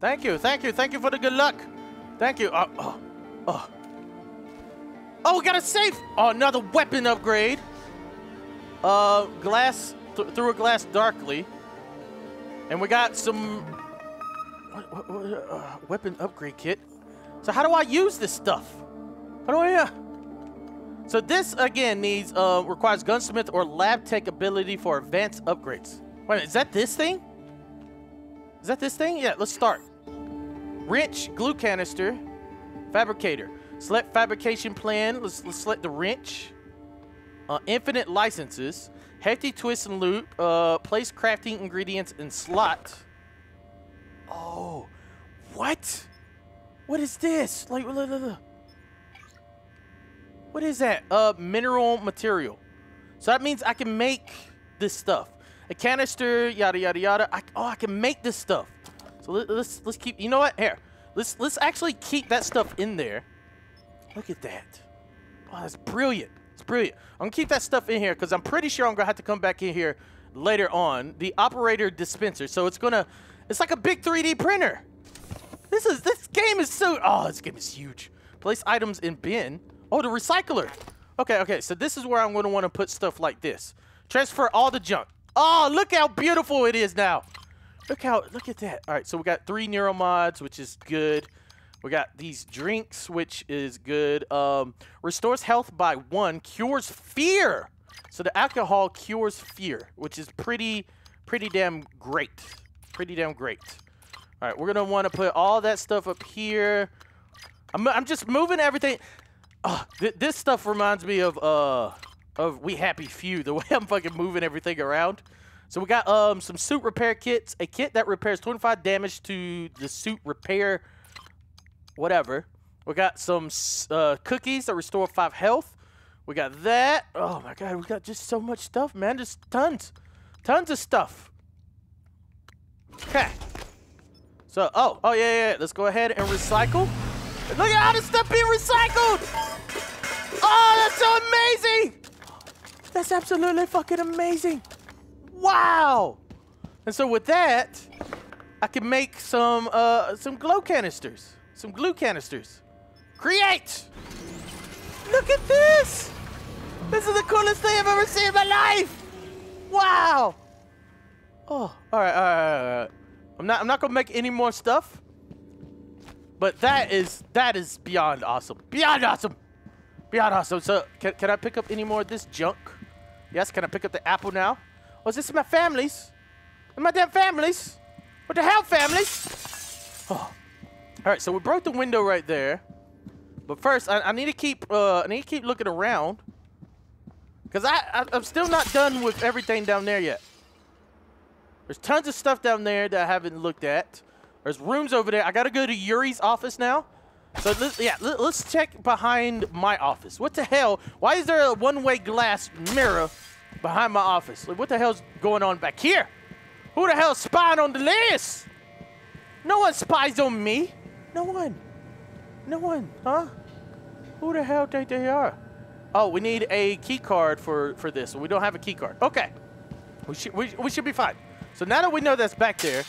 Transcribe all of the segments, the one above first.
Thank you, thank you, thank you for the good luck. Thank you. Uh, oh, oh. Oh, we got a safe. Oh, another weapon upgrade. Uh, glass th through a glass darkly, and we got some what, what, what, uh, weapon upgrade kit. So how do I use this stuff? How do I? Uh... So this again needs uh, requires gunsmith or lab tech ability for advanced upgrades. Wait, is that this thing? Is that this thing? Yeah, let's start. Wrench, glue canister, fabricator. Select fabrication plan. Let's, let's select the wrench. Uh, infinite licenses. Hefty twist and loop. Uh, place crafting ingredients in slot. Oh, what? What is this? Like, look, look, look. What is that? Uh, mineral material. So that means I can make this stuff. A canister, yada yada yada. I, oh, I can make this stuff. So let, let's let's keep. You know what? Here, let's let's actually keep that stuff in there. Look at that. Oh, that's brilliant. It's brilliant. I'm gonna keep that stuff in here because I'm pretty sure I'm gonna have to come back in here later on. The operator dispenser. So it's gonna. It's like a big 3D printer. This is this game is so. Oh, this game is huge. Place items in bin. Oh, the recycler. Okay, okay. So this is where I'm gonna want to put stuff like this. Transfer all the junk. Oh, look how beautiful it is now. Look how, look at that. All right, so we got three neuromods, which is good. We got these drinks, which is good. Um, restores health by one, cures fear. So the alcohol cures fear, which is pretty, pretty damn great. Pretty damn great. All right, we're gonna want to put all that stuff up here. I'm, I'm just moving everything. Oh, th this stuff reminds me of uh, of We Happy Few, the way I'm fucking moving everything around. So we got um some suit repair kits, a kit that repairs 25 damage to the suit repair, whatever. We got some uh, cookies that restore 5 health. We got that. Oh my god, we got just so much stuff, man. Just tons. Tons of stuff. Okay. So, oh, oh yeah, yeah. Let's go ahead and recycle. Look at all this stuff being recycled! Oh, that's so amazing! That's absolutely fucking amazing. Wow. And so with that, I can make some uh, some glow canisters, some glue canisters. Create! Look at this! This is the coolest thing I've ever seen in my life! Wow! Oh, all right, all right, all right. I'm not, I'm not gonna make any more stuff. But that is, that is beyond awesome. Beyond awesome! Beyond awesome. So, can, can I pick up any more of this junk? Yes, can I pick up the apple now? Or is this my family's? My damn families? What the hell, families? Oh. All right, so we broke the window right there. But first, I, I need to keep uh, I need to keep looking around. Cause I, I I'm still not done with everything down there yet. There's tons of stuff down there that I haven't looked at. There's rooms over there. I gotta go to Yuri's office now. So let's, yeah, let, us check behind my office. What the hell? Why is there a one-way glass mirror behind my office? Like, what the hell's going on back here? Who the hell's spying on the list? No one spies on me. No one. No one, huh? Who the hell think they are? Oh, we need a key card for, for this. We don't have a key card. Okay. We should, we, we should be fine. So now that we know that's back there,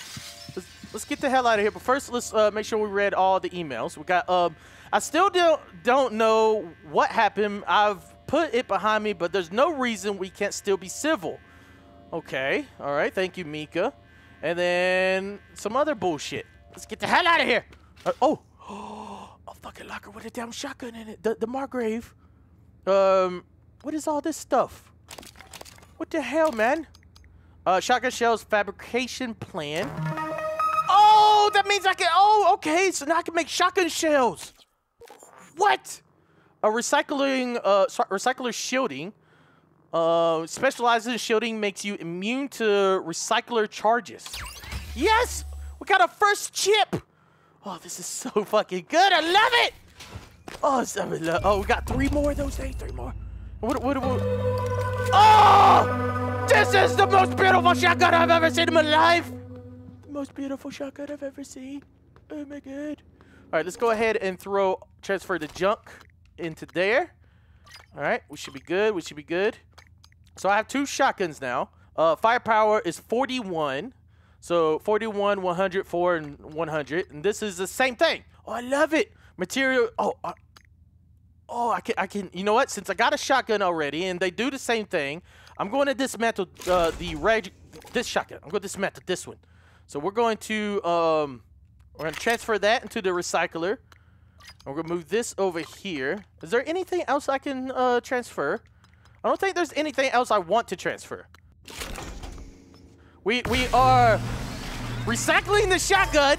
let's get the hell out of here. But first, let's uh, make sure we read all the emails. We got. Um, I still don't don't know what happened. I've put it behind me, but there's no reason we can't still be civil. Okay. All right. Thank you, Mika. And then some other bullshit. Let's get the hell out of here. Uh, oh. a fucking locker with a damn shotgun in it. The, the Margrave. Um, what is all this stuff? What the hell, man? Uh, shotgun shells fabrication plan. Oh, that means I can. Oh, okay. So now I can make shotgun shells. What? A recycling, uh, recycler shielding. Uh, specializes in shielding makes you immune to recycler charges. Yes, we got a first chip. Oh, this is so fucking good. I love it. Oh, so, oh, we got three more of those. Hey, three more. What, what, what? Oh, this is the most beautiful shotgun I've ever seen in my life most beautiful shotgun I've ever seen. Oh my god. All right, let's go ahead and throw, transfer the junk into there. All right, we should be good. We should be good. So I have two shotguns now. Uh, firepower is 41. So 41, 104, and 100. And this is the same thing. Oh, I love it. Material. Oh, uh, oh, I can, I can. You know what? Since I got a shotgun already, and they do the same thing, I'm going to dismantle uh, the reg. This shotgun. I'm going to dismantle this one. So we're going to um, we're going to transfer that into the recycler. And we're going to move this over here. Is there anything else I can uh, transfer? I don't think there's anything else I want to transfer. We we are recycling the shotgun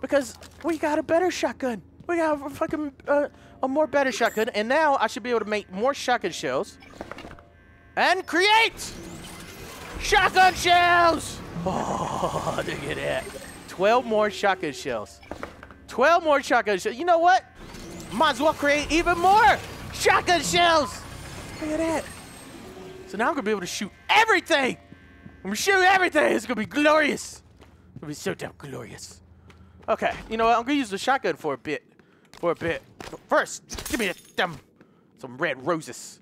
because we got a better shotgun. We got a fucking uh, a more better shotgun, and now I should be able to make more shotgun shells and create shotgun shells. Oh, look at that! Twelve more shotgun shells. Twelve more shotgun shells. You know what? Might as well create even more shotgun shells. Look at that. So now I'm gonna be able to shoot everything. I'm gonna shoot everything. It's gonna be glorious. It's gonna be so damn glorious. Okay, you know what? I'm gonna use the shotgun for a bit. For a bit. But first, give me them some red roses.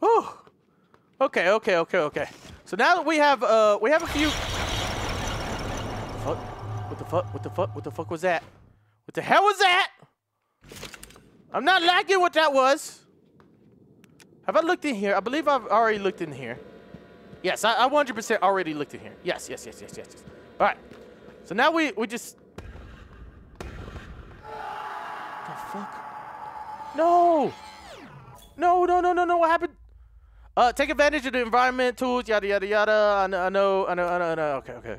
Whew. Okay, okay, okay, okay. So now that we have uh we have a few fuck? What the fuck? What the fuck was that? What the hell was that? I'm not liking what that was. Have I looked in here? I believe I've already looked in here. Yes, I, I 100% already looked in here. Yes, yes, yes, yes, yes, yes. All right. So now we, we just... The fuck? No! No, no, no, no, no. What happened? Uh, take advantage of the environment tools, yada, yada, yada. I know, I know, I know, I know. Okay, okay.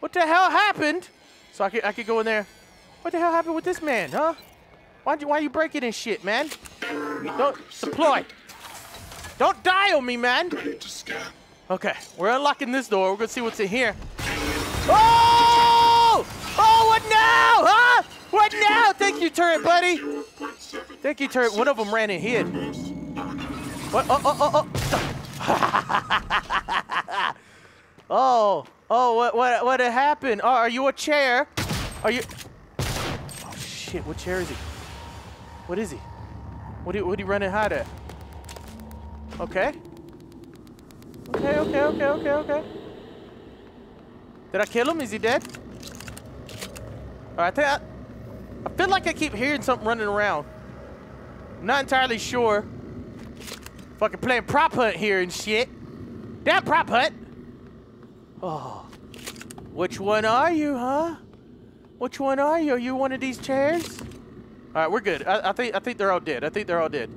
What the hell happened? So I could, I could go in there. What the hell happened with this man, huh? Why'd you, why you breaking this shit, man? Don't deploy. Don't die on me, man. Okay, we're unlocking this door. We're gonna see what's in here. Oh! Oh, what now, huh? What now? Thank you, turret, buddy. Thank you, turret. One of them ran and hid. What? Oh, oh, oh, oh. oh, oh, what, what, what happened? Oh, are you a chair? Are you? Oh shit! What chair is he? What is he? What are, what are you running hide at? Okay. Okay, okay, okay, okay, okay. Did I kill him? Is he dead? Alright, I I, I feel like I keep hearing something running around. I'm not entirely sure. Fucking playing prop hunt here and shit. Damn prop hunt! Oh. Which one are you, huh? Which one are you? Are you one of these chairs? All right, we're good. I, I, think I think they're all dead. I think they're all dead.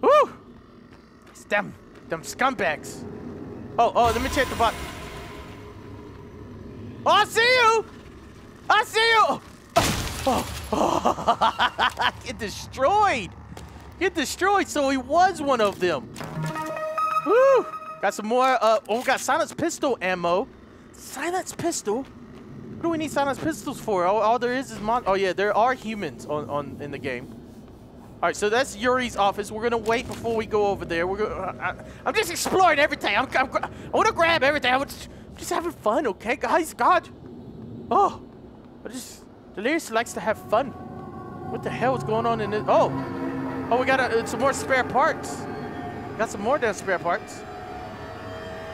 Woo! It's them, them scumbags. Oh, oh, let me check the box. Oh, I see you! I see you! Oh, oh. Get destroyed! Get destroyed, so he was one of them. Woo! Got some more, uh, oh, we got silence pistol ammo. Silence pistol? What do we need silence pistols for? All, all there is is mon- Oh yeah, there are humans on, on in the game. All right, so that's Yuri's office. We're gonna wait before we go over there. We're gonna. I, am just exploring everything. I'm, I'm i want to grab everything. I'm just, just having fun, okay, guys? God. Oh, I just Delirious likes to have fun. What the hell is going on in this? Oh, oh, we got uh, some more spare parts. Got some more damn spare parts.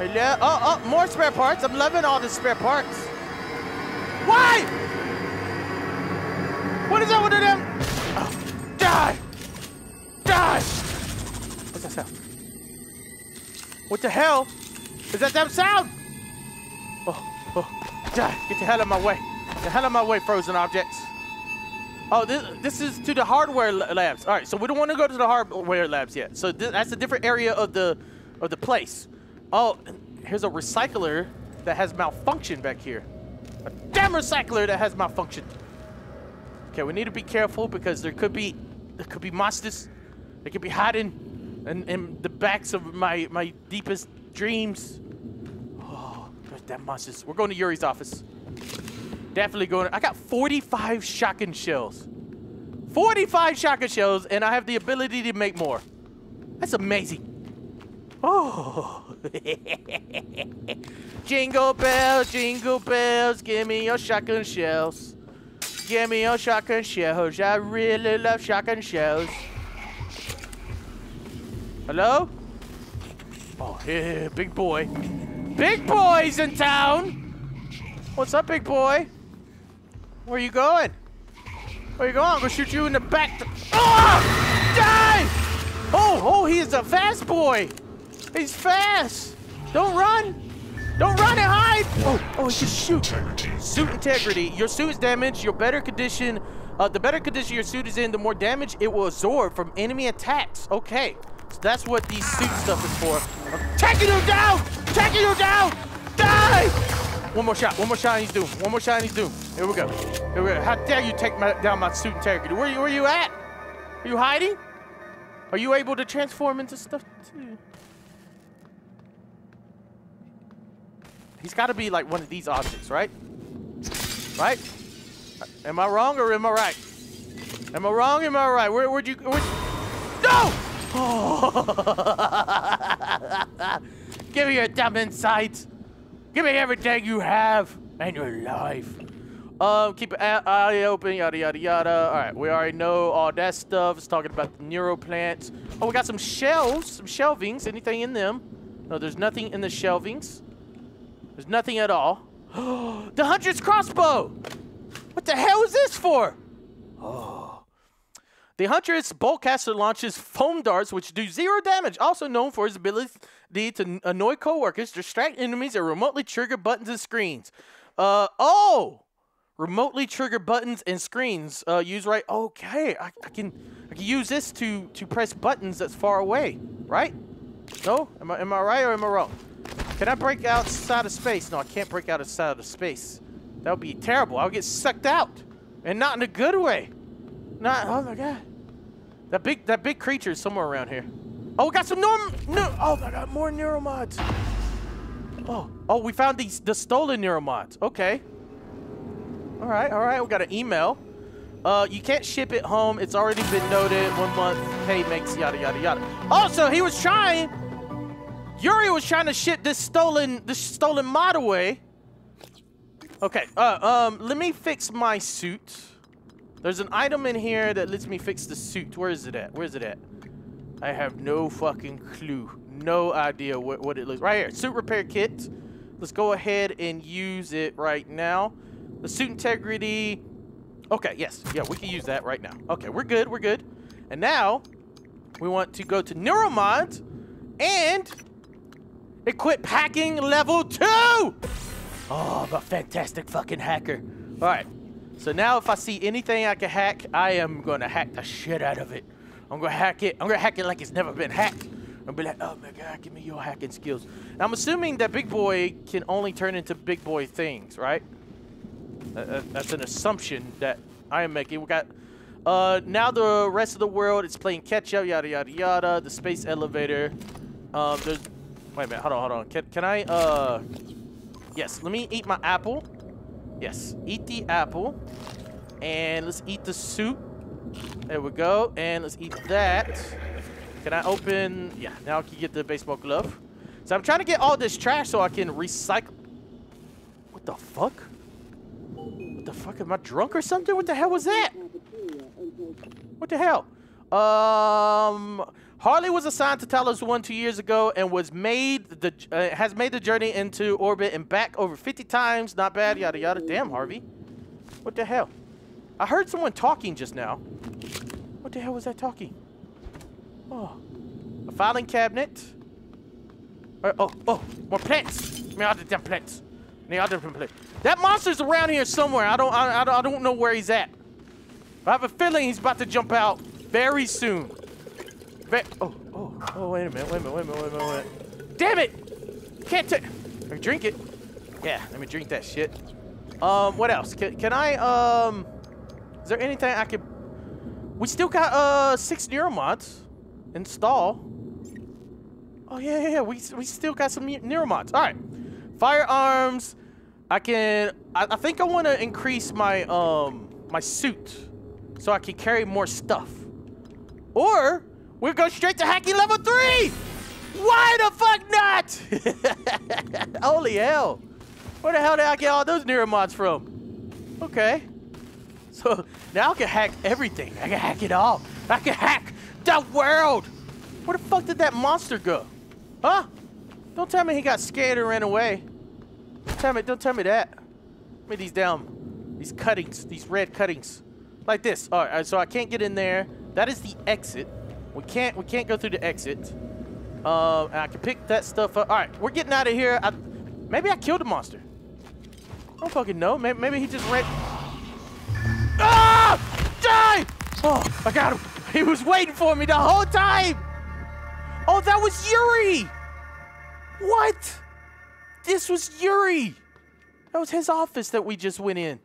Yeah. Oh, oh, more spare parts. I'm loving all the spare parts. Why? What is up with them? Oh, die! Die! What's that sound? What the hell? Is that that sound? Oh, oh, die! Get the hell out of my way! Get the hell out of my way, frozen objects! Oh, this, this is to the hardware labs. All right, so we don't want to go to the hardware labs yet. So th that's a different area of the of the place. Oh, here's a recycler that has malfunctioned back here. A damn recycler that has malfunctioned. Okay, we need to be careful because there could be there could be monsters. They could be hiding in, in the backs of my my deepest dreams. Oh, damn monsters. We're going to Yuri's office. Definitely going. I got 45 shotgun shells. 45 shotgun shells, and I have the ability to make more. That's amazing. Oh. jingle bells, jingle bells, give me your shotgun shells. Give me your shotgun shells. I really love shotgun shells. Hello? Oh, yeah, big boy. Big boy's in town. What's up, big boy? Where you going? Where you going? I'm gonna shoot you in the back. Oh! Die! Oh, oh, he's a fast boy. He's fast. Don't run. Don't run and hide. Oh, oh, he just shoot. Suit integrity. Your suit is damaged. Your better condition, uh, the better condition your suit is in, the more damage it will absorb from enemy attacks. Okay, so that's what these suit stuff is for. I'm taking you down. Taking you down. Die. One more shot. One more shot. And he's doomed. One more shot. And he's doomed. Here we go. Here we go. How dare you take my, down my suit integrity? Where you? Where you at? Are you hiding? Are you able to transform into stuff too? He's got to be like one of these objects, right? Right? Am I wrong or am I right? Am I wrong? Am I right? Where would you? Where'd, no! Give me your dumb insights. Give me everything you have and your life. Um, keep an eye open, yada, yada, yada. All right, we already know all that stuff. It's talking about the neuroplants. Oh, we got some shelves, some shelvings. Anything in them? No, there's nothing in the shelvings. There's nothing at all. the Huntress crossbow! What the hell is this for? Oh. The Huntress Boltcaster launches foam darts, which do zero damage, also known for his ability to annoy coworkers, distract enemies, or remotely trigger buttons and screens. Uh, oh! remotely trigger buttons and screens. Uh, use right. Okay, I, I, can I can use this to to press buttons that's far away. Right? No? Am I am I right or am I wrong? Can I break outside of space? No, I can't break out outside of space. That would be terrible. I would get sucked out, and not in a good way. Not. Oh my god. That big that big creature is somewhere around here. Oh, we got some norm. No. Oh my god, more neuromods. Oh, oh, we found these the stolen neuromods. Okay. All right, all right. We got an email. Uh, you can't ship it home. It's already been noted. One month pay makes yada yada yada. Also, he was trying. Yuri was trying to ship this stolen this stolen mod away. Okay. Uh, um, let me fix my suit. There's an item in here that lets me fix the suit. Where is it at? Where is it at? I have no fucking clue. No idea what, what it looks. Right here. Suit repair kit. Let's go ahead and use it right now. The suit integrity. Okay, yes. Yeah, we can use that right now. Okay, we're good. We're good. And now we want to go to Neuromod and equip hacking level two. Oh, I'm a fantastic fucking hacker. All right. So now if I see anything I can hack, I am to hack the shit out of it. I'm to hack it. I'm to hack it like it's never been hacked. I'm gonna be like, oh my god, give me your hacking skills. Now, I'm assuming that Big Boy can only turn into Big Boy things, right? that's an assumption that I am making. We got uh, now the rest of the world is playing catch up, yada yada yada. The space elevator. Um, there's. Wait a minute. Hold on. Hold on. Can can I? Uh. Yes. Let me eat my apple. Yes. Eat the apple. And let's eat the soup. There we go. And let's eat that. Can I open? Yeah. Now I can get the baseball glove. So I'm trying to get all this trash so I can recycle. What the fuck? What the fuck? Am I drunk or something? What the hell was that? What the hell? Um, Harley was assigned to Talos One two years ago and was made the uh, has made the journey into orbit and back over 50 times. Not bad. Yada yada. Damn, Harvey. What the hell? I heard someone talking just now. What the hell was that talking? Oh, a filing cabinet. Uh, oh, oh, more plants. Me the damn plants. The other plants. That monster's around here somewhere. I don't, I, I don't know where he's at. I have a feeling he's about to jump out very soon. Oh, oh, oh, wait a minute, wait a minute, wait a minute, wait a minute, wait a minute. Damn it! Can't take, me drink it. Yeah, let me drink that shit. Um, what else? Can, can I, um, is there anything I could, we still got, uh, six neuromods install. Oh, yeah, yeah, yeah, we, we still got some neuromods. All right. Firearms, I can, I, I think I want to increase my, um, my suit so I can carry more stuff. Or we go straight to hacking level three. Why the fuck not? Holy hell. Where the hell did I get all those neuromods from? Okay. So now I can hack everything. I can hack it all. I can hack the world. Where the fuck did that monster go? Huh? Don't tell me he got scared and ran away. Don't tell me, don't tell me that. Give me these down, these cuttings, these red cuttings. Like this. All right, so I can't get in there. That is the exit. We can't, we can't go through the exit. Uh, I can pick that stuff up. All right, we're getting out of here. I, maybe I killed a monster. I don't fucking know. Maybe, maybe he just ran. Ah! Die! Oh, I got him. He was waiting for me the whole time. Oh, that was Yuri. What? This was Yuri. That was his office that we just went in.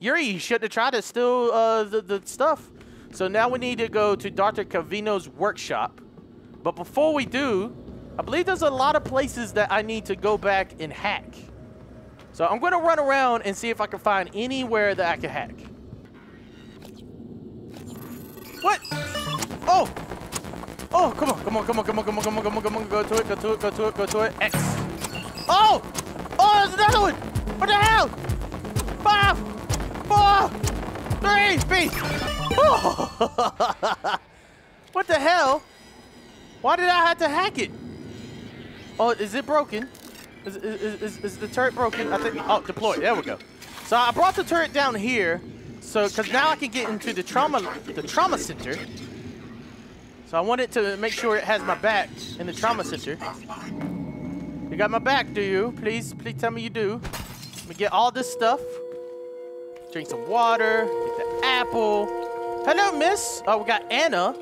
Yuri, you shouldn't have tried to steal uh, the, the stuff. So now we need to go to Dr. Calvino's workshop. But before we do, I believe there's a lot of places that I need to go back and hack. So I'm going to run around and see if I can find anywhere that I can hack. What? Oh! Oh, come on, come on, come on, come on, come on, come on, come on, come on, go to it, go to it, go to it, go to it. X. Oh! Oh, there's another one! What the hell? Five, four, three, B. What the hell? Why did I have to hack it? Oh, is it broken? Is, is, is, is the turret broken? I think, oh, deploy, there we go. So I brought the turret down here, so, because now I can get into the trauma, the trauma center. So I wanted to make sure it has my back in the trauma center. You got my back, do you? Please, please tell me you do. Let me get all this stuff. Drink some water, get the apple. Hello, miss. Oh, we got Anna.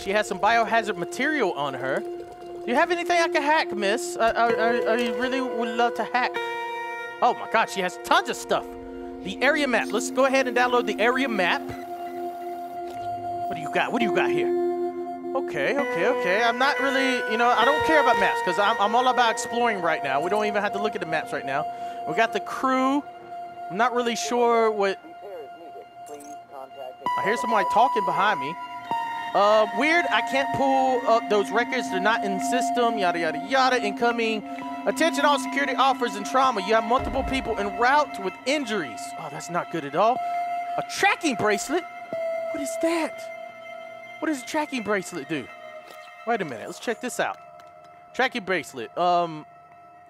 She has some biohazard material on her. Do you have anything I can hack, miss? I, I, I, really would love to hack. Oh my god, she has tons of stuff. The area map. Let's go ahead and download the area map. What do you got? What do you got here? Okay, okay, okay. I'm not really, you know, I don't care about maps because I'm, I'm all about exploring right now. We don't even have to look at the maps right now. We got the crew. I'm not really sure what... I hear somebody talking behind me. Uh, weird, I can't pull up those records. They're not in system, yada, yada, yada. Incoming. Attention all security offers and trauma. You have multiple people en route with injuries. Oh, that's not good at all. A tracking bracelet? What is that? What does a tracking bracelet do? Wait a minute, let's check this out. Tracking bracelet. Um,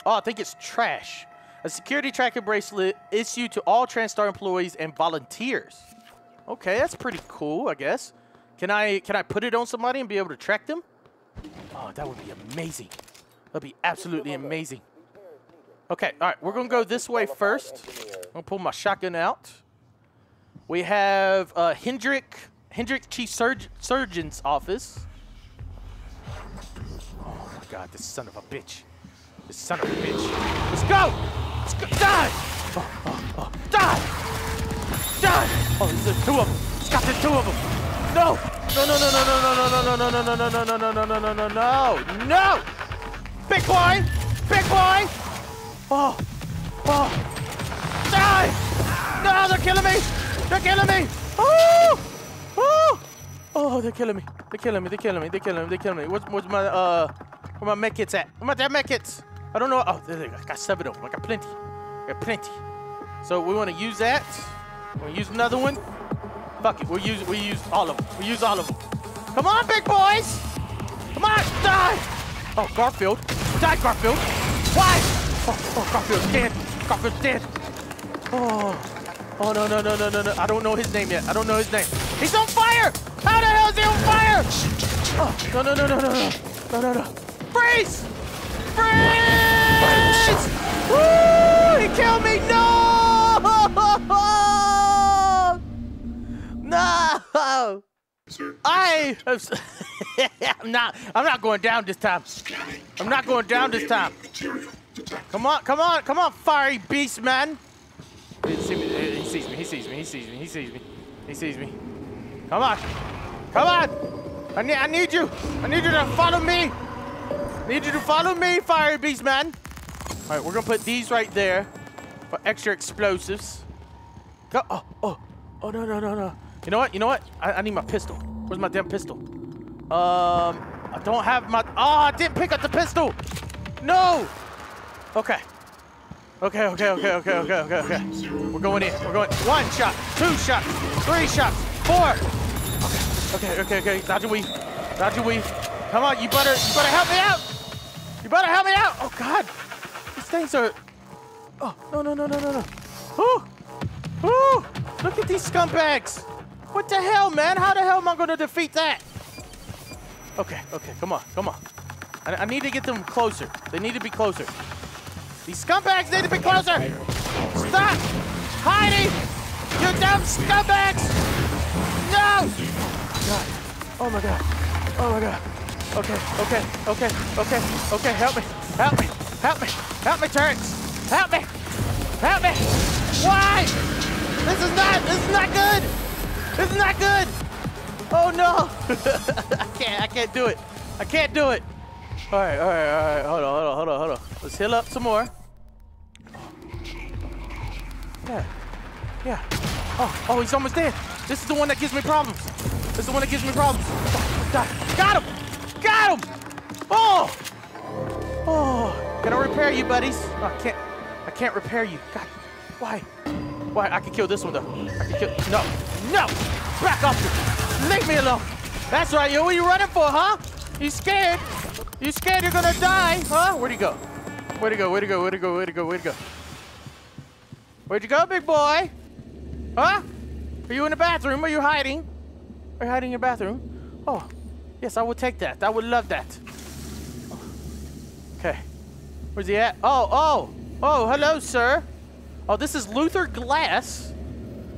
oh, I think it's trash. A security tracking bracelet issued to all TranStar employees and volunteers. Okay, that's pretty cool, I guess. Can I can I put it on somebody and be able to track them? Oh, that would be amazing. That'd be absolutely amazing. Okay, all right, we're gonna go this way first. I'm gonna pull my shotgun out. We have uh, Hendrik, Hendrik Chief Surg Surgeon's office. Oh my God, this son of a bitch. This son of a bitch. Let's go! Let's go! Die! Oh, oh, oh. Die! Die! Oh, there's two of them. It's got the two of them. No! No, no, no, no, no, no, no, no, no, no, no, no, no, no, no, no, no, no, no! Big boy! Big boy! Oh! Oh! Die! No, they're killing me! They're killing me! Oh! Oh! Oh, they're killing me. They're killing me. They're killing me. They're killing me. They're killing me. What's, what's my, uh, where my med kits at? Where my damn med kits? I don't know. Oh, there they go. I got seven of them. I got plenty. I got plenty. So we want to use that. We'll use another one. Fuck it. We'll use, we'll use all of them. We'll use all of them. Come on, big boys! Come on, die! Oh, Garfield. Die, Garfield. Why? Oh, oh Garfield's dead. Garfield's dead. Oh. Oh, no, no, no, no, no, no. I don't know his name yet. I don't know his name. He's on fire! How the hell is he on fire? Oh, no, no, no, no, no, no. No, no, no. Freeze! Freeze! Woo! He killed me! No! No! I have, I'm not I'm not going down this time. I'm not going down this time. Come on, come on, come on, fiery beast man. He sees me, he sees me, he sees me, he sees me, he sees me. Come on. Come on! I need I need you! I need you to follow me! I need you to follow me, fiery beast man! Alright, we're gonna put these right there for extra explosives. Go oh oh oh no no no no. You know what? You know what? I, I need my pistol. Where's my damn pistol? Um, I don't have my. Oh, I didn't pick up the pistol. No. Okay. Okay, okay, okay, okay, okay, okay, okay. We're going in. We're going. One shot, two shots, three shots, four. Okay, okay, okay, okay. Dodge a weave. A weave. Come on, you better, you better help me out. You better help me out. Oh God, these things are. Oh no no no no no no. Ooh, ooh! Look at these scumbags. What the hell, man? How the hell am I gonna defeat that? Okay, okay, come on, come on. I, I need to get them closer. They need to be closer. These scumbags need to be closer. Stop hiding, you dumb scumbags! No! God. Oh my God. Oh my God. Okay, okay, okay, okay, okay. Help me, help me, help me, help me, turrets. Help me, help me. Why? This is not, this is not good. This is not good. Oh no. I can't, I can't do it. I can't do it. All right, all right, all right. Hold on, hold on, hold on, hold on. Let's heal up some more. Yeah, yeah. Oh, oh, he's almost dead. This is the one that gives me problems. This is the one that gives me problems. God. Got him! Got him! Oh! Oh, can I repair you, buddies? Oh, I can't. I can't repair you. God, why? I can kill this one though. I can kill. No, no! Back off! Leave me alone. That's right. You. What are you running for, huh? You scared? You scared you're gonna die, huh? Where'd he go? Where'd he go? Where'd he go? Where'd he go? Where'd he go? Where'd he go? Where'd you go, big boy? Huh? Are you in the bathroom? Are you hiding? Are you hiding in your bathroom? Oh, yes, I would take that. I would love that. Okay. Where's he at? Oh, oh, oh, hello, sir. Oh, this is Luther Glass.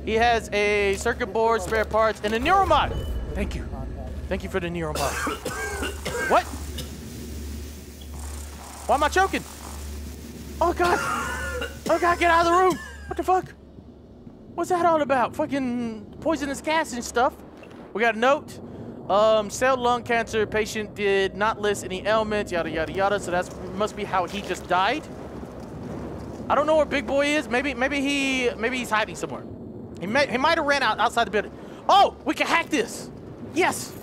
He has a circuit board, spare parts, and a neuromod. Thank you. Thank you for the neuromod. what? Why am I choking? Oh, God. Oh, God, get out of the room. What the fuck? What's that all about? Fucking poisonous gas and stuff. We got a note. Um, cell lung cancer patient did not list any ailments, yada, yada, yada. So that must be how he just died. I don't know where Big Boy is. Maybe, maybe he, maybe he's hiding somewhere. He may, he might have ran out outside the building. Oh, we can hack this. Yes.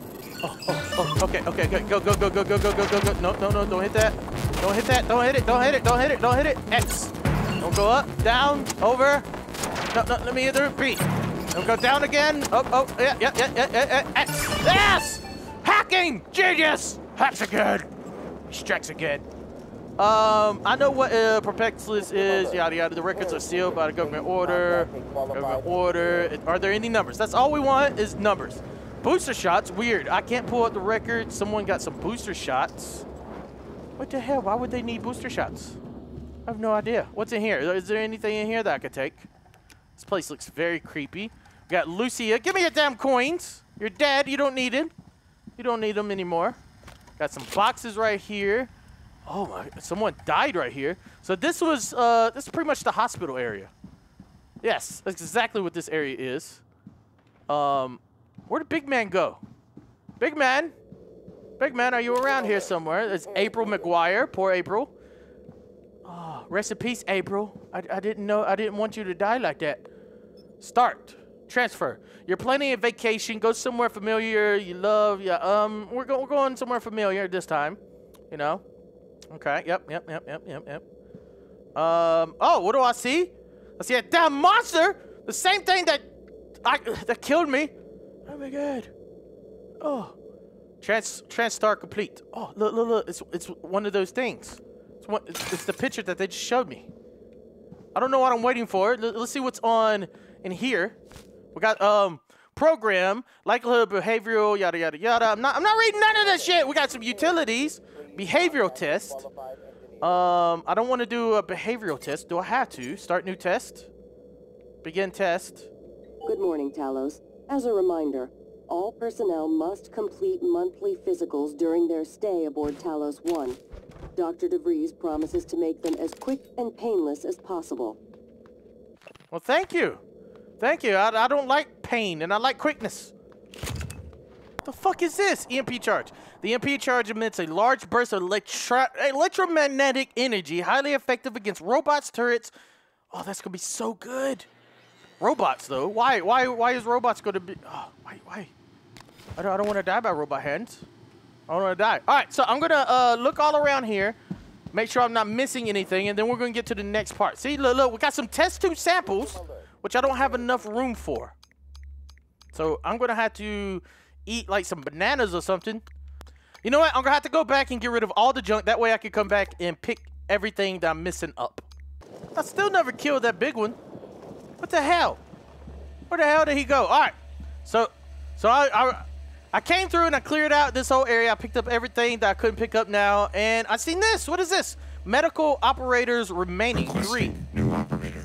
Oh, oh, oh, okay, okay. Go, go, go, go, go, go, go, go, go. No, no, no, don't hit that. Don't hit that. Don't hit it. Don't hit it. Don't hit it. Don't hit it. X. Don't go up, down, over. No, no, let me hit the B. Don't go down again. Oh, oh, yeah, yeah, yeah, yeah, yeah, yeah. X. Yes! Hacking! Genius! Hacks again. Strikes again. Um, I know what uh, Perplexless is, yada yada. The records are sealed by the government order. Government order. Are there any numbers? That's all we want is numbers. Booster shots, weird. I can't pull out the record. Someone got some booster shots. What the hell? Why would they need booster shots? I have no idea. What's in here? Is there anything in here that I could take? This place looks very creepy. We got Lucia. Give me your damn coins. You're dead. You don't need it. You don't need them anymore. Got some boxes right here. Oh my, someone died right here. So this was, uh, this is pretty much the hospital area. Yes, that's exactly what this area is. Um, where did Big Man go? Big Man? Big Man, are you around here somewhere? It's April McGuire. Poor April. Oh, rest in peace, April. I, I didn't know, I didn't want you to die like that. Start. Transfer. You're planning a vacation. Go somewhere familiar. You love. Yeah. Um. We're, go we're going somewhere familiar this time. You know. Okay. Yep. Yep. Yep. Yep. Yep. Yep. Um. Oh, what do I see? I see a damn monster. The same thing that I that killed me. Oh my god. Oh. Trans TranStar complete. Oh, look, look, look. It's it's one of those things. It's one. It's, it's the picture that they just showed me. I don't know what I'm waiting for. L let's see what's on in here. We got um program, likelihood, behavioral, yada yada yada. I'm not I'm not reading none of this shit. We got some utilities, behavioral test. Um, I don't want to do a behavioral test. Do I have to start new test? Begin test. Good morning, Talos. As a reminder, all personnel must complete monthly physicals during their stay aboard Talos 1. Dr. DeVries promises to make them as quick and painless as possible. Well, thank you. Thank you. I, I don't like pain, and I like quickness. The fuck is this? EMP charge. The EMP charge emits a large burst of electro electromagnetic energy, highly effective against robots, turrets. Oh, that's gonna be so good. Robots, though. Why? Why? Why is robots gonna be? Oh, why? Why? I don't, I don't want to die by robot hands. I don't want to die. All right, so I'm gonna uh, look all around here, make sure I'm not missing anything, and then we're gonna get to the next part. See, look, look, we got some test tube samples which I don't have enough room for. So I'm to have to eat like some bananas or something. You know what? I'm gonna have to go back and get rid of all the junk. That way I can come back and pick everything that I'm missing up. I still never killed that big one. What the hell? Where the hell did he go? All right. So, so I, I, I came through and I cleared out this whole area. I picked up everything that I couldn't pick up now, and I seen this. What is this? Medical operators remaining three. New operator.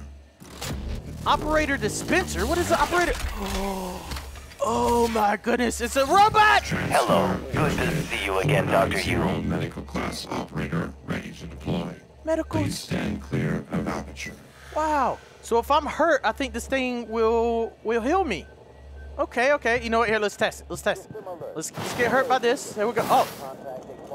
Operator dispenser. What is the operator? Oh Oh my goodness! It's a robot. Hello. Good to see you again, Dr. Yu. Zero medical class operator ready to deploy. Medical. Please stand clear of aperture. Wow. So if I'm hurt, I think this thing will will heal me. Okay, okay. You know what? Here, let's test it. Let's test it. Let's, let's get hurt by this. There we go. Oh,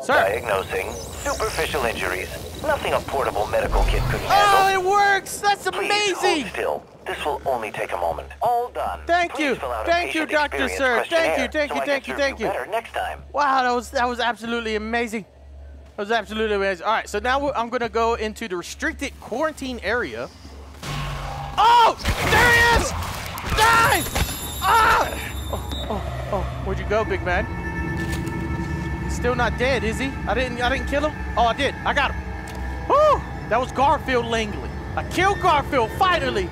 sir. Diagnosing superficial injuries. Nothing a portable medical kit could handle. Oh, it works. That's Please amazing. hold still. This will only take a moment. All done. Thank Please you. fill out a Thank you, Dr. Sir. Thank you, thank so you, thank you, thank you. Better next time. Wow, that was that was absolutely amazing. That was absolutely amazing. All right, so now we're- I'm gonna go into the restricted quarantine area. Oh, there he is! Die! Ah! Oh, oh, oh, where'd you go, big man? Still not dead, is he? I didn't, I didn't kill him. Oh, I did. I got him. Whew! That was Garfield Langley. I killed Garfield finally.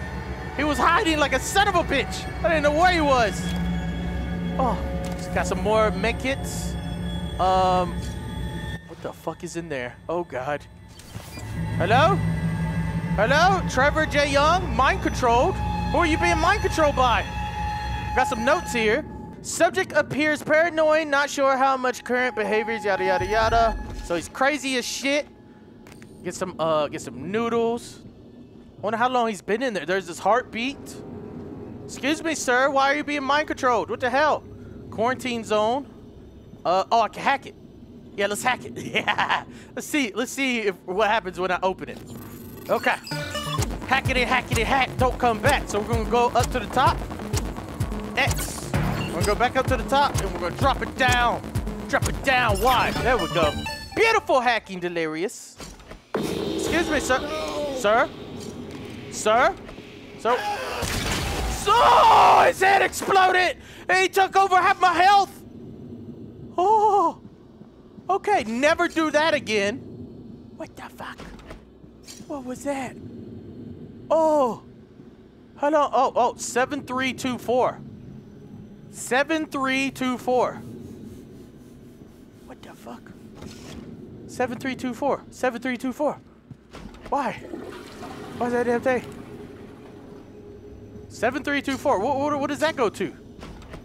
He was hiding like a son of a bitch. I didn't know where he was. Oh, just got some more med kits. Um, what the fuck is in there? Oh God. Hello? Hello? Trevor J. Young, mind controlled. Who are you being mind controlled by? Got some notes here. Subject appears paranoid, not sure how much current behaviors, yada yada yada. So he's crazy as shit. Get some uh get some noodles. Wonder how long he's been in there. There's this heartbeat. Excuse me, sir. Why are you being mind controlled? What the hell? Quarantine zone. Uh oh, I can hack it. Yeah, let's hack it. Yeah. Let's see. Let's see if what happens when I open it. Okay. Hack. It it, hack. Don't come back. So we're gonna go up to the top. X. We're gonna go back up to the top and we're gonna drop it down. Drop it down. Why? There we go. Beautiful hacking, delirious. Excuse me, sir. Sir? Sir? So. Oh, so his head exploded! He took over half my health! Oh! Okay, never do that again. What the fuck? What was that? Oh! Hello. Oh, oh, 7324. 7324. What the fuck? 7324. 7324. Why? Why's that damn thing? 7324. What, what, what does that go to?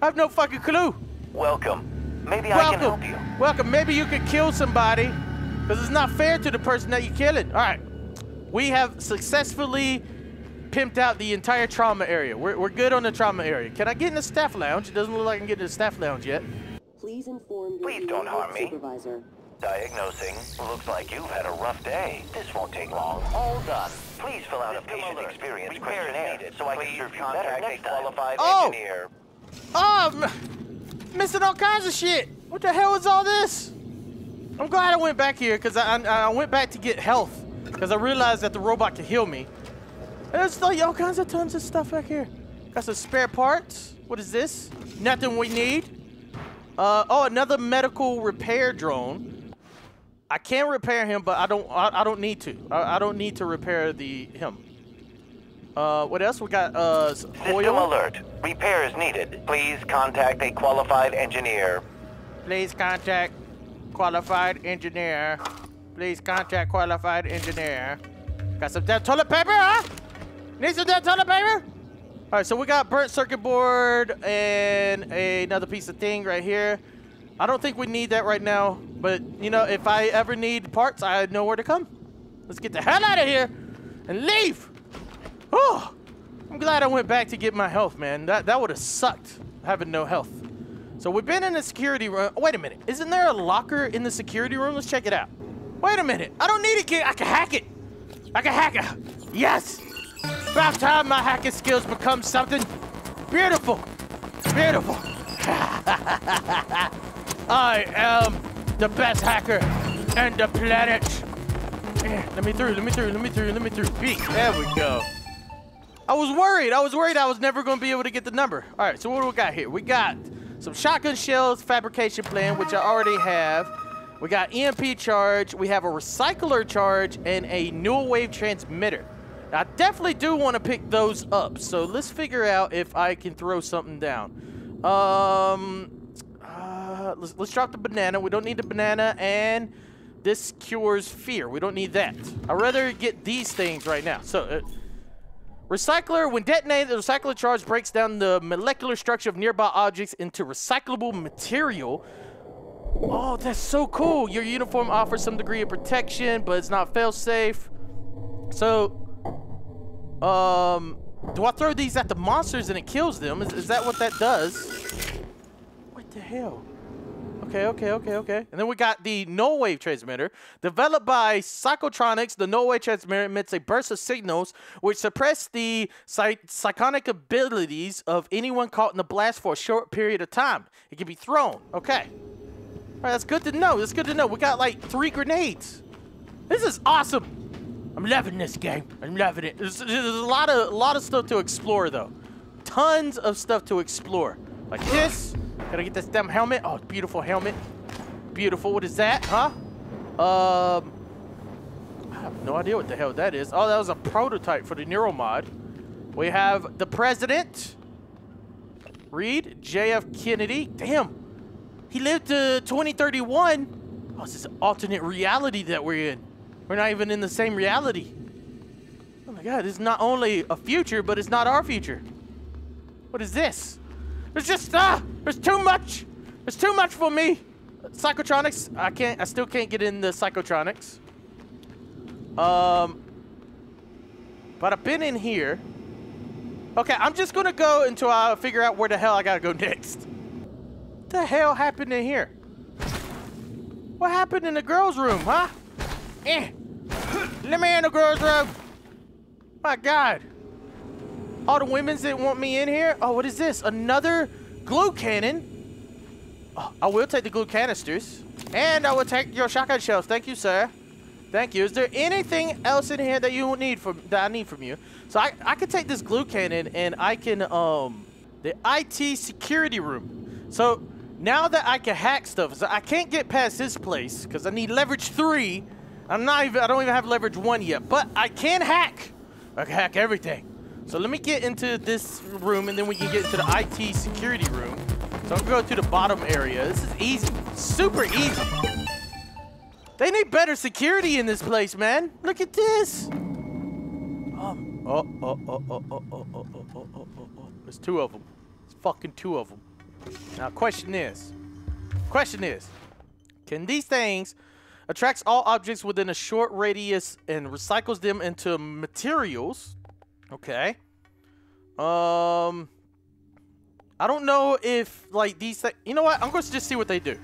I have no fucking clue. Welcome. Maybe I can help you. Welcome. Maybe you could kill somebody because it's not fair to the person that you're killing. All right. We have successfully pimped out the entire trauma area. We're, we're good on the trauma area. Can I get in the staff lounge? It doesn't look like I can get in the staff lounge yet. Please inform your Please don't immediate harm me. supervisor. Diagnosing. Looks like you've had a rough day. This won't take long. All done. Please fill out a patient experience questionnaire so I can serve you better next time. qualified Oh! engineer. Oh, I'm missing all kinds of shit. What the hell is all this? I'm glad I went back here because I, I, I went back to get health because I realized that the robot could heal me. There's like all kinds of tons of stuff back here. Got some spare parts. What is this? Nothing we need. Uh, oh, another medical repair drone. I can repair him, but I don't. I, I don't need to. I, I don't need to repair the him. Uh, what else? We got uh, System oil. alert. Repairs needed. Please contact a qualified engineer. Please contact qualified engineer. Please contact qualified engineer. Got some toilet paper, huh? Need some damn toilet paper? All right, so we got burnt circuit board and another piece of thing right here. I don't think we need that right now, but you know, if I ever need parts, I know where to come. Let's get the hell out of here and leave. Oh, I'm glad I went back to get my health, man. That that would have sucked having no health. So we've been in the security room. Wait a minute. Isn't there a locker in the security room? Let's check it out. Wait a minute. I don't need a key. I can hack it. I can hack it. Yes. About time my hacking skills become something beautiful. Beautiful. I am the best hacker and the planet. Eh, Let me through. Let me through. Let me through. Let me through. There we go. I was worried. I was worried I was never going to be able to get the number. All right, so what do we got here? We got some shotgun shells fabrication plan, which I already have. We got EMP charge. We have a recycler charge and a new wave transmitter. I definitely do want to pick those up. So let's figure out if I can throw something down. Um, uh, let's, let's drop the banana. We don't need the banana. And this cures fear. We don't need that. I'd rather get these things right now. So, uh, recycler, when detonated, the recycler charge breaks down the molecular structure of nearby objects into recyclable material. Oh, that's so cool. Your uniform offers some degree of protection, but it's not fail-safe. So, um, do I throw these at the monsters and it kills them? Is, is that what that does? What the hell? Okay, okay, okay, okay. And then we got the Null Wave transmitter. Developed by Psychotronics, the Null Wave transmitter emits a burst of signals which suppress the psych psychonic abilities of anyone caught in the blast for a short period of time. It can be thrown. Okay. All right, that's good to know. That's good to know. We got like three grenades. This is awesome. I'm loving this game. I'm loving it. There's, there's a lot of a lot of stuff to explore though. Tons of stuff to explore. Like this. Gotta get this damn helmet. Oh, beautiful helmet. Beautiful. What is that? Huh? Um. I have no idea what the hell that is. Oh, that was a prototype for the Neuromod. We have the president. Reed, JF Kennedy. Damn. He lived to 2031. Oh, this is alternate reality that we're in. We're not even in the same reality. Oh my god, this is not only a future, but it's not our future. What is this? There's just, ah, there's too much. There's too much for me. Psychotronics, I can't, I still can't get in the Psychotronics. Um, but I've been in here. Okay, I'm just gonna go until I figure out where the hell I gotta go next. What the hell happened in here? What happened in the girls' room, huh? Eh. Let me in the girls' room. My God. All the women's that want me in here? Oh, what is this? Another glue cannon? Oh, I will take the glue canisters. And I will take your shotgun shells. Thank you, sir. Thank you. Is there anything else in here that you need from that I need from you? So I, I can take this glue cannon and I can um the IT security room. So now that I can hack stuff, so I can't get past this place because I need leverage three. I'm not even I don't even have leverage one yet, but I can hack. I can hack everything. So let me get into this room and then we can get into the IT security room. So I'm gonna go to the bottom area. This is easy. Super easy. They need better security in this place, man. Look at this. Um, oh, oh, oh, oh, oh, oh, oh, oh, oh, oh, oh, oh. There's two of them. There's fucking two of them. Now, question is, question is, can these things attracts all objects within a short radius and recycles them into materials? Okay. Um, I don't know if like these. Th you know what? I'm going to just see what they do.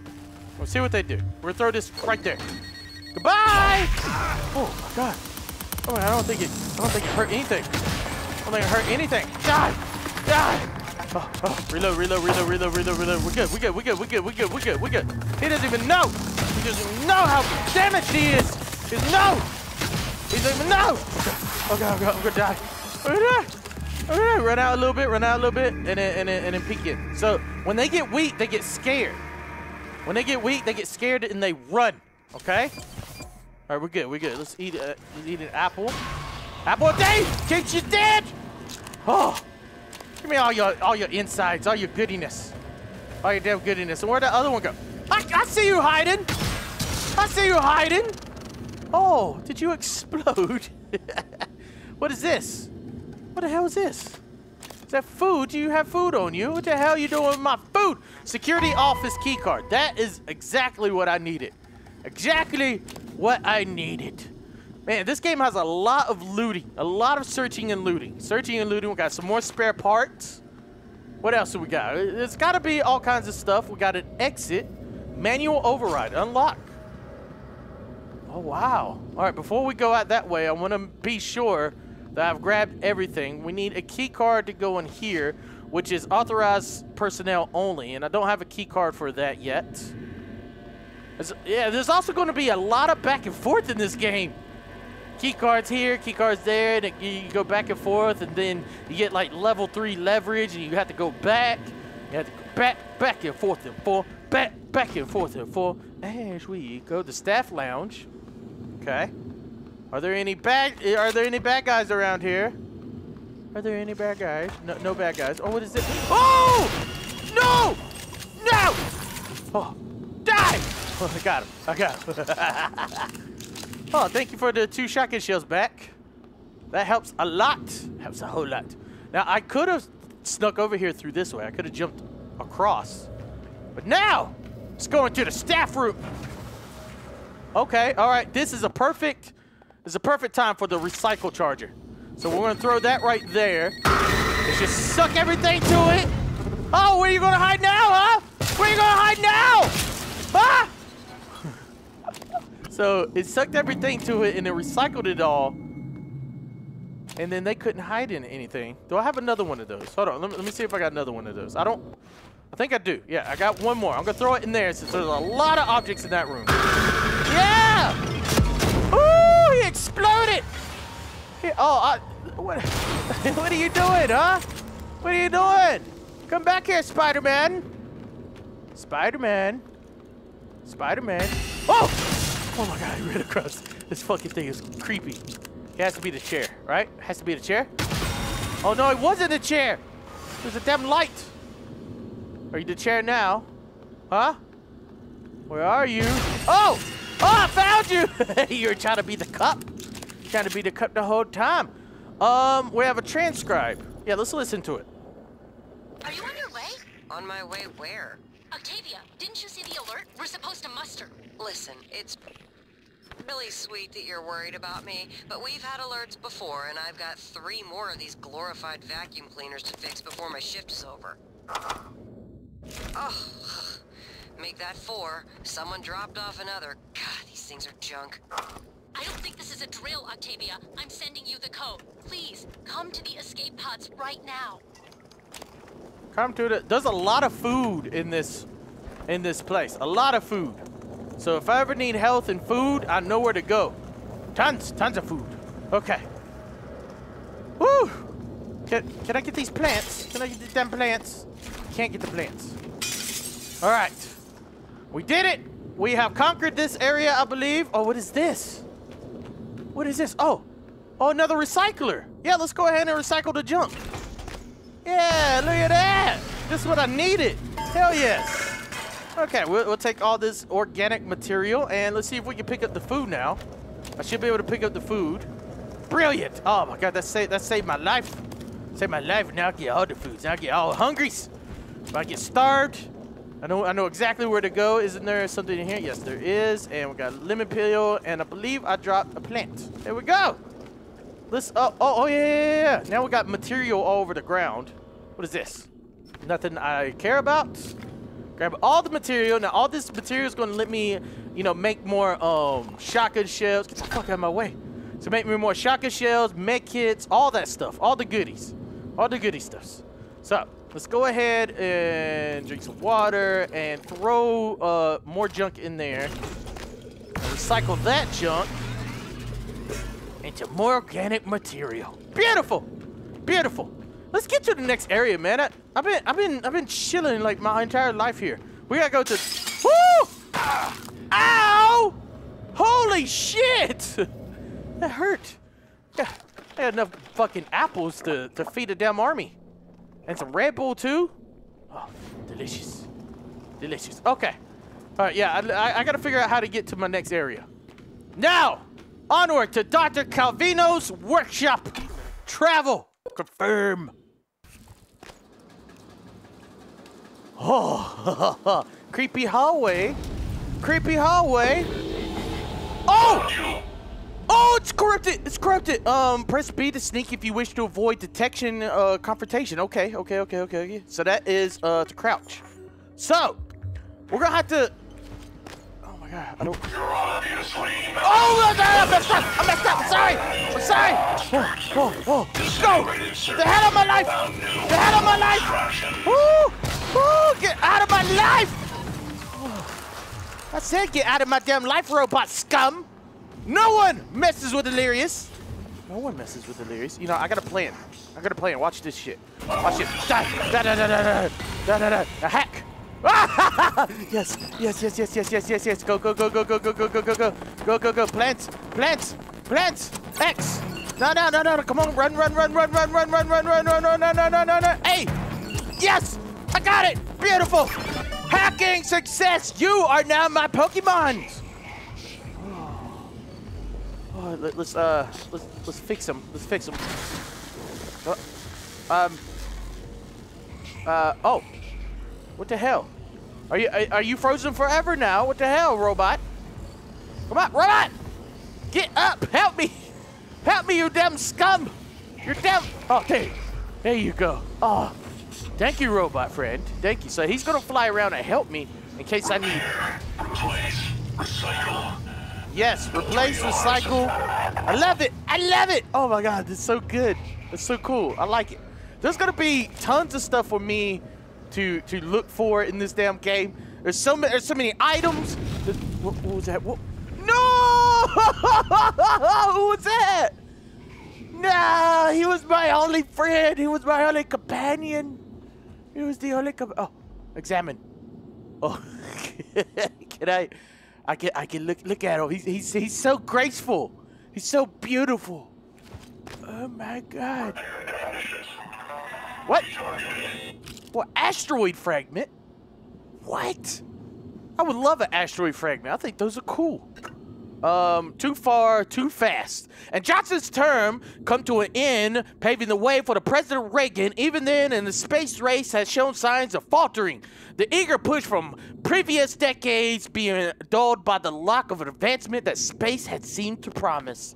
We'll see what they do. We're gonna throw this right there. Goodbye! Oh my god. Oh my, I don't think it I don't think it hurt anything. I don't think it hurt anything. Die! Die! Oh, reload, reload, reload, reload, reload, reload. We're good, we're good, we're good, we're good, we're good, we're good, we're good. He doesn't even know! He doesn't know how damaged he is! He doesn't know! He doesn't even know! Oh god, oh I'm gonna die. I'm gonna die! Gonna die. Run out a little bit, run out a little bit, and then and then and then peek it. So when they get weak, they get scared. When they get weak, they get scared and they run. Okay? All right, we're good. We're good. Let's eat. Uh, let's eat an apple. Apple a day keeps you dead. Oh, give me all your all your insides, all your goodiness, all your damn goodiness. And where'd the other one go? I, I see you hiding. I see you hiding. Oh, did you explode? what is this? What the hell is this? Is that food? Do you have food on you? What the hell are you doing with my food? Security office keycard. That is exactly what I needed. Exactly what I needed. Man, this game has a lot of looting. A lot of searching and looting. Searching and looting. We got some more spare parts. What else do we got? There's got to be all kinds of stuff. We got an exit. Manual override. Unlock. Oh, wow. All right, before we go out that way, I want to be sure that I've grabbed everything. We need a key card to go in here, which is authorized personnel only, and I don't have a key card for that yet. Yeah, there's also going to be a lot of back and forth in this game. Key cards here, key cards there, and you go back and forth, and then you get like level three leverage, and you have to go back. You had to go back, back and forth and forth, back, back and forth and forth. As we go to staff lounge. Okay. Are there any bad? Are there any bad guys around here? Are there any bad guys? No, no bad guys. Oh, what is this? Oh! No! No! Oh, die! Oh, I got him. I got him. oh, thank you for the two shotgun shells back. That helps a lot. Helps a whole lot. Now, I could have snuck over here through this way. I could have jumped across. But now, it's going to the staff room. Okay, all right. This is a perfect, this is a perfect time for the recycle charger. So we're gonna throw that right there. Let's just suck everything to it. Oh, where are you gonna hide now, huh? Where are you gonna hide now? Huh? So it sucked everything to it and it recycled it all. And then they couldn't hide in anything. Do I have another one of those? Hold on, let me, let me see if I got another one of those. I don't, I think I do. Yeah, I got one more. I'm gonna throw it in there since there's a lot of objects in that room. Yeah! Ooh, he exploded! He, oh, I, what, what are you doing, huh? What are you doing? Come back here, Spider-Man. Spider-Man. Spider-Man. Oh! Oh my god, he ran across. This fucking thing is creepy. It has to be the chair, right? It has to be the chair? Oh no, it wasn't the chair! There's a damn light! Are you the chair now? Huh? Where are you? Oh! Oh, I found you! You're trying to be the cup. Trying to be the cup the whole time. Um, we have a transcribe. Yeah, let's listen to it. Are you on your way? On my way where? Octavia, didn't you see the alert? We're supposed to muster. Listen, it's really sweet that you're worried about me, but we've had alerts before, and I've got three more of these glorified vacuum cleaners to fix before my shift is over. Oh, make that four. Someone dropped off another. God, these things are junk. I don't think this is a drill, Octavia. I'm sending you the code. Please, come to the escape pods right now. Come to the. There's a lot of food in this, in this place. A lot of food. So if I ever need health and food, I know where to go. Tons, tons of food. Okay. Woo! Can, can I get these plants? Can I get these damn plants? Can't get the plants. All right. We did it. We have conquered this area, I believe. Oh, what is this? What is this? Oh, oh, another recycler. Yeah, let's go ahead and recycle the junk. Yeah, look at that. This is what I needed. Hell yes. Okay, we'll, we'll take all this organic material and let's see if we can pick up the food now. I should be able to pick up the food. Brilliant. Oh my God, that saved, that saved my life. Saved my life. Now I get all the foods. Now I get all hungries. If I get starved, I know I know exactly where to go. Isn't there something in here? Yes, there is. And we got lemon peel, and I believe I dropped a plant. There we go. Let's. Oh, oh, oh yeah, yeah, yeah. Now we got material all over the ground. What is this? Nothing I care about. Grab all the material. Now all this material is going to let me, you know, make more um shotgun shells. Get the fuck out of my way. So make me more shotgun shells, med kits, all that stuff, all the goodies, all the goodie stuffs. So let's go ahead and drink some water and throw uh, more junk in there. Recycle that junk into more organic material. Beautiful, beautiful. Let's get to the next area, man. I, have been, I've been, I've been chilling like my entire life here. We gotta go to. Woo! Ow! Holy shit! That hurt. I had enough fucking apples to, to feed a damn army. And some Red Bull too. Oh, delicious. Delicious. Okay. All right, yeah, I, I, I gotta figure out how to get to my next area. Now, onward to Dr. Calvino's workshop. Travel. Confirm. Oh, creepy hallway. Creepy hallway. Oh! Oh, it's corrupted. It's corrupted. Um, press B to sneak if you wish to avoid detection, uh, confrontation. Okay, okay, okay, okay, okay. So that is, uh, to crouch. So, we're gonna have to my god, I don't. You're obviously. Oh, no, I messed up! I messed up! I'm sorry! I'm sorry! Oh, oh, oh. Let's go! The head of my life! The head of my life! Woo! Woo! Get out of my life! I said get out of my damn life, robot scum! No one messes with Delirious! No one messes with Delirious. You know, I got a plan. I got a plan. Watch this shit. Watch it. Da da da da da da da da. A hack yes, yes, yes, yes, yes, yes, yes, yes. Go, go, go, go, go, go, go, go, go, go, go, go, go. Plants, plants, plants. X. No, no, no, no. Come on, run, run, run, run, run, run, run, run, run, run, run, no, no, no, no, no. Hey, yes, I got it. Beautiful. Hacking success. You are now my Pokemons. Oh, let, us uh, let's let's fix him. Let's fix him. Uh, um. Uh oh. What the hell? Are you are, are you frozen forever now? What the hell, robot? Come on, robot! Get up! Help me! Help me, you damn scum! You're damn. Oh, there, there you go. Oh, thank you, robot friend. Thank you. So he's gonna fly around and help me in case I need. Replace. Recycle. Yes, replace, recycle. I love it. I love it. Oh my God, it's so good. It's so cool. I like it. There's gonna be tons of stuff for me to to look for in this damn game. There's so many. There's so many items. What, what, was that? What? No! Who was that? No, he was my only friend. He was my only companion. He was the only. Com oh, examine. Oh, can I? I can I can look look at him. He's he's he's so graceful. He's so beautiful. Oh my god. What? What asteroid fragment? What? I would love an asteroid fragment. I think those are cool. Um, too far, too fast. And Johnson's term come to an end, paving the way for the President Reagan. Even then, and the space race has shown signs of faltering. The eager push from previous decades being dulled by the lack of advancement that space had seemed to promise.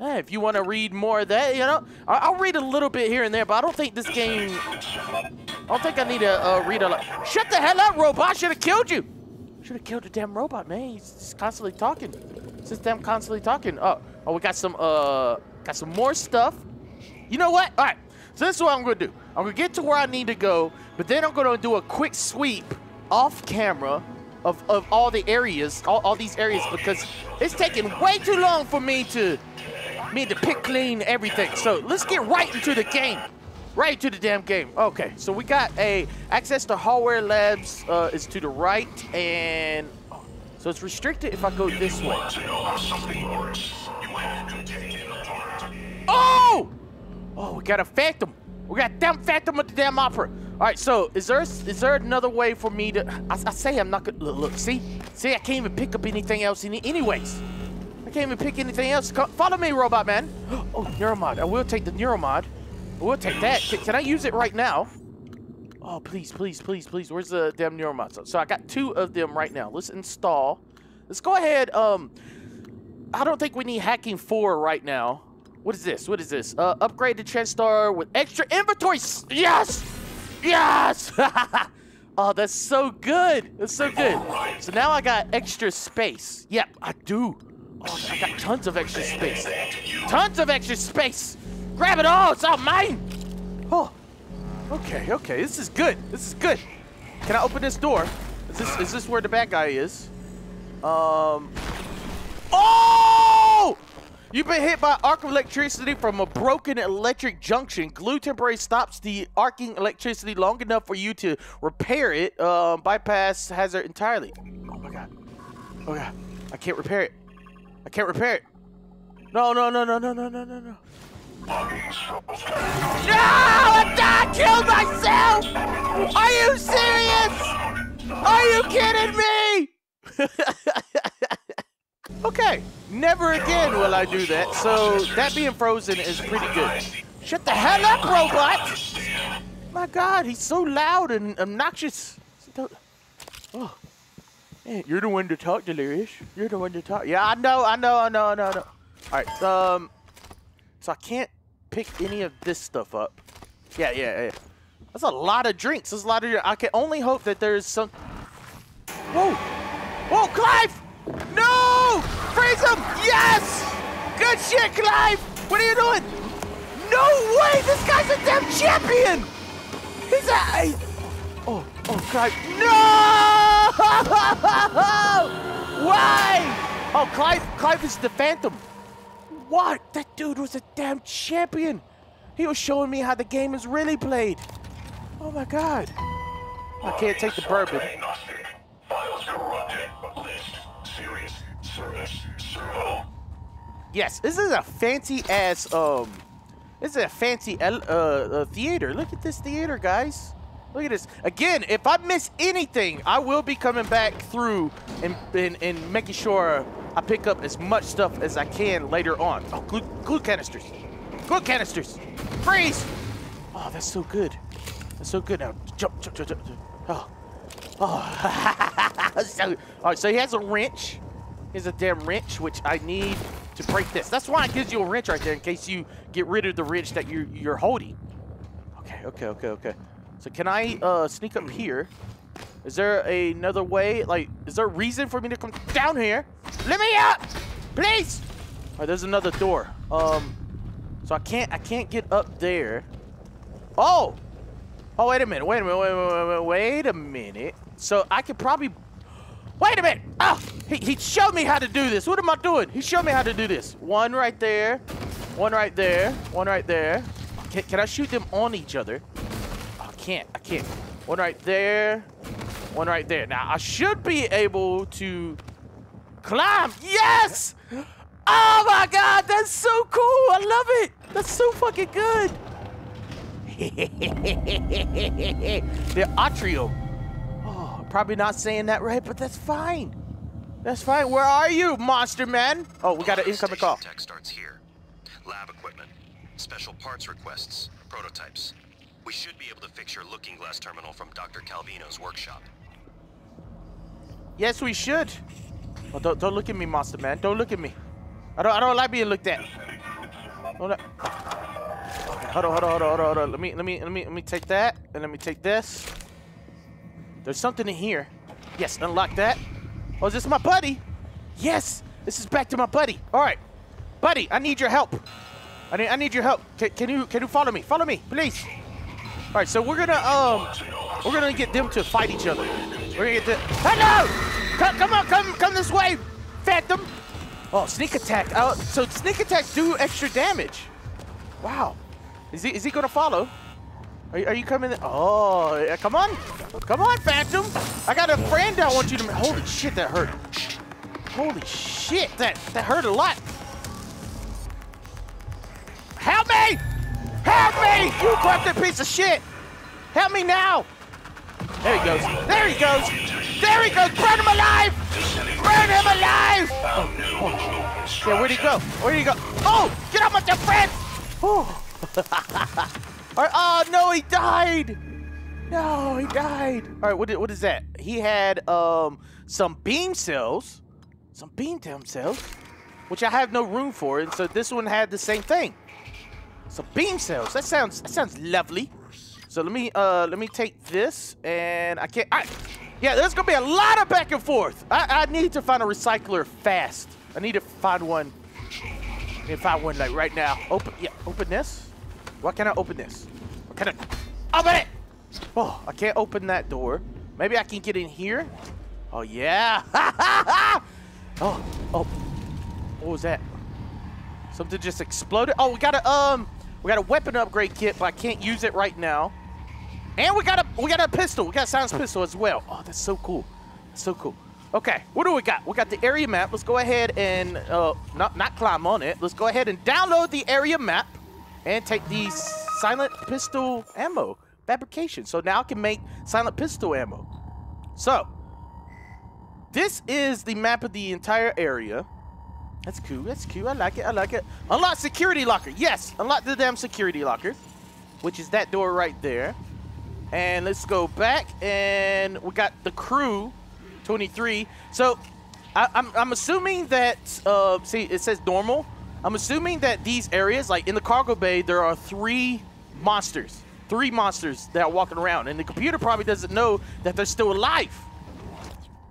Eh, if you want to read more of that, you know, I'll read a little bit here and there, but I don't think this game. I don't think I need to read a lot. Shut the hell up, robot! Should have killed you. Should have killed the damn robot, man. He's constantly talking. Just damn constantly talking. Oh, oh, we got some uh, got some more stuff. You know what? All right. So this is what I'm gonna do. I'm gonna get to where I need to go, but then I'm gonna do a quick sweep off camera of, of all the areas, all, all these areas, because it's taking way too long for me to me to pick clean everything. So let's get right into the game. Right to the damn game. Okay, so we got a access to hardware labs uh, is to the right, and so it's restricted if I go this way. Apart. Oh! Oh, we got a phantom. We got damn phantom at the damn opera. All right, so is there is there another way for me to? I, I say I'm not gonna look, look. See, see, I can't even pick up anything else. Any, anyways, I can't even pick anything else. Come, follow me, robot man. Oh, neuromod. I will take the neuromod. I will take that. Can, can I use it right now? Oh, please, please, please, please. Where's the damn neuromod? So, so I got two of them right now. Let's install. Let's go ahead. Um, I don't think we need hacking four right now. What is this? What is this? Uh, upgrade the TranStar with extra inventory. Yes! Yes! oh, that's so good. That's so good. So now I got extra space. Yep, I do. Oh, I got tons of extra space. Tons of extra space. Grab it all. It's all mine. Oh, okay, okay. This is good. This is good. Can I open this door? Is this is this where the bad guy is? Um. Oh! You've been hit by arc of electricity from a broken electric junction. Glue temporarily stops the arcing electricity long enough for you to repair it. Um, bypass hazard entirely. Oh my god. Oh god. I can't repair it. I can't repair it. No, no, no, no, no, no, no, no, no. No! I died! Killed myself! Are you serious? Are you kidding me? okay, never again will I do that. So that being frozen is pretty good. Shut the hell up, robot! My God, he's so loud and obnoxious. Oh, man, you're the one to talk, Delirious. You're the one to talk. Yeah, I know, I know, I know, I know, I know. All right, um, so I can't pick any of this stuff up. Yeah, yeah, yeah. That's a lot of drinks. That's a lot of. I can only hope that there's some. Whoa! Whoa, Clive! No! Freeze him! Yes! Good shit, Clive! What are you doing? No way! This guy's a damn champion! He's a. I- oh, oh, Clive! No! Why? Oh, Clive! Clive is the Phantom. What? That dude was a damn champion. He was showing me how the game is really played. Oh my god. I can't take the bourbon. Agnostic. Files corrupted. List. Serious. Service. Yes, this is a fancy ass um this is a fancy uh, uh theater. Look at this theater, guys. Look at this. Again, if I miss anything, I will be coming back through and and, and making sure I pick up as much stuff as I can later on. Oh, glue, glue canisters. Glue canisters. Freeze! Oh, that's so good. That's so good. Now, jump, jump, jump, jump. Oh. Oh. so, all right, so he has a wrench. Here's a damn wrench, which I need to break this. That's why it gives you a wrench right there in case you get rid of the wrench that you're, you're holding. Okay, okay, okay, okay. So can I uh, sneak up here? Is there another way? Like, is there a reason for me to come down here? Let me up, please. All right, there's another door. Um, so I can't, I can't get up there. Oh, oh, wait a minute, wait a minute, wait, wait, wait, wait a minute. So I could probably Wait a minute! Oh, he, he showed me how to do this. What am I doing? He showed me how to do this. One right there, one right there, one right there. Can, can I shoot them on each other? Oh, I can't, I can't. One right there, one right there. Now, I should be able to climb. Yes! Oh my God, that's so cool. I love it. That's so fucking good. the atrium. Oh, probably not saying that right, but that's fine. That's fine. Where are you, monster man? Oh, we got an incoming call. Tech starts here. Lab equipment, special parts requests, prototypes. We should be able to fix your looking glass terminal from Dr. Calvino's workshop. Yes, we should. Oh, don't, don't look at me, monster man. Don't look at me. I don't, I don't like being looked at. Don't let- Hold on, hold on, hold on, hold on, hold on. Let me, let me, let me, let me take that, and let me take this. There's something in here. Yes, unlock that. Oh, is this my buddy? Yes, this is back to my buddy. All right, buddy, I need your help. I need, I need your help. Can you, can you follow me? Follow me, please. All right, so we're gonna, um, we're gonna get them to fight each other. We're gonna get them. Hello! Come, come on, come, come this way, Phantom. Oh, sneak attack. Uh, so sneak attacks do extra damage. Wow. Is he, is he gonna follow? Are, you- are you coming? Oh, yeah, come on. Come on, Phantom. I got a friend I want you to. Holy shit, that hurt. Holy shit, that, that hurt a lot. Help me! Help me! You corrupted piece of shit! Help me now! There he goes. There he goes. There he goes. Burn him alive! Burn him alive! Oh, yeah, where'd he go? Where'd he go? Oh, get off my friend! Oh. Right, oh no, he died. No, he died. All right, what, what is that? He had um some beam cells, some beam damn cells, which I have no room for, and so this one had the same thing. Some beam cells. That sounds that sounds lovely. So let me uh let me take this and I can't. I, yeah, there's gonna be a lot of back and forth. I, I need to find a recycler fast. I need to find one. I need to find one like right now. Open yeah, open this. Why can't I open this? What can I open it? Oh, I can't open that door. Maybe I can get in here. Oh yeah. oh oh. What was that? Something just exploded. Oh, we got a um, we got a weapon upgrade kit, but I can't use it right now. And we got a we got a pistol. We got a pistol as well. Oh, that's so cool. That's so cool. Okay, what do we got? We got the area map. Let's go ahead and uh, not not climb on it. Let's go ahead and download the area map and take the silent pistol ammo fabrication. So now I can make silent pistol ammo. So this is the map of the entire area. That's cool. That's cool. I like it. I like it. Unlock security locker. Yes, unlock the damn security locker, which is that door right there. And let's go back, and we got the crew, 23. So I, I'm, I'm assuming that, uh, see, it says normal. I'm assuming that these areas, like in the cargo bay, there are three monsters. Three monsters that are walking around, and the computer probably doesn't know that they're still alive.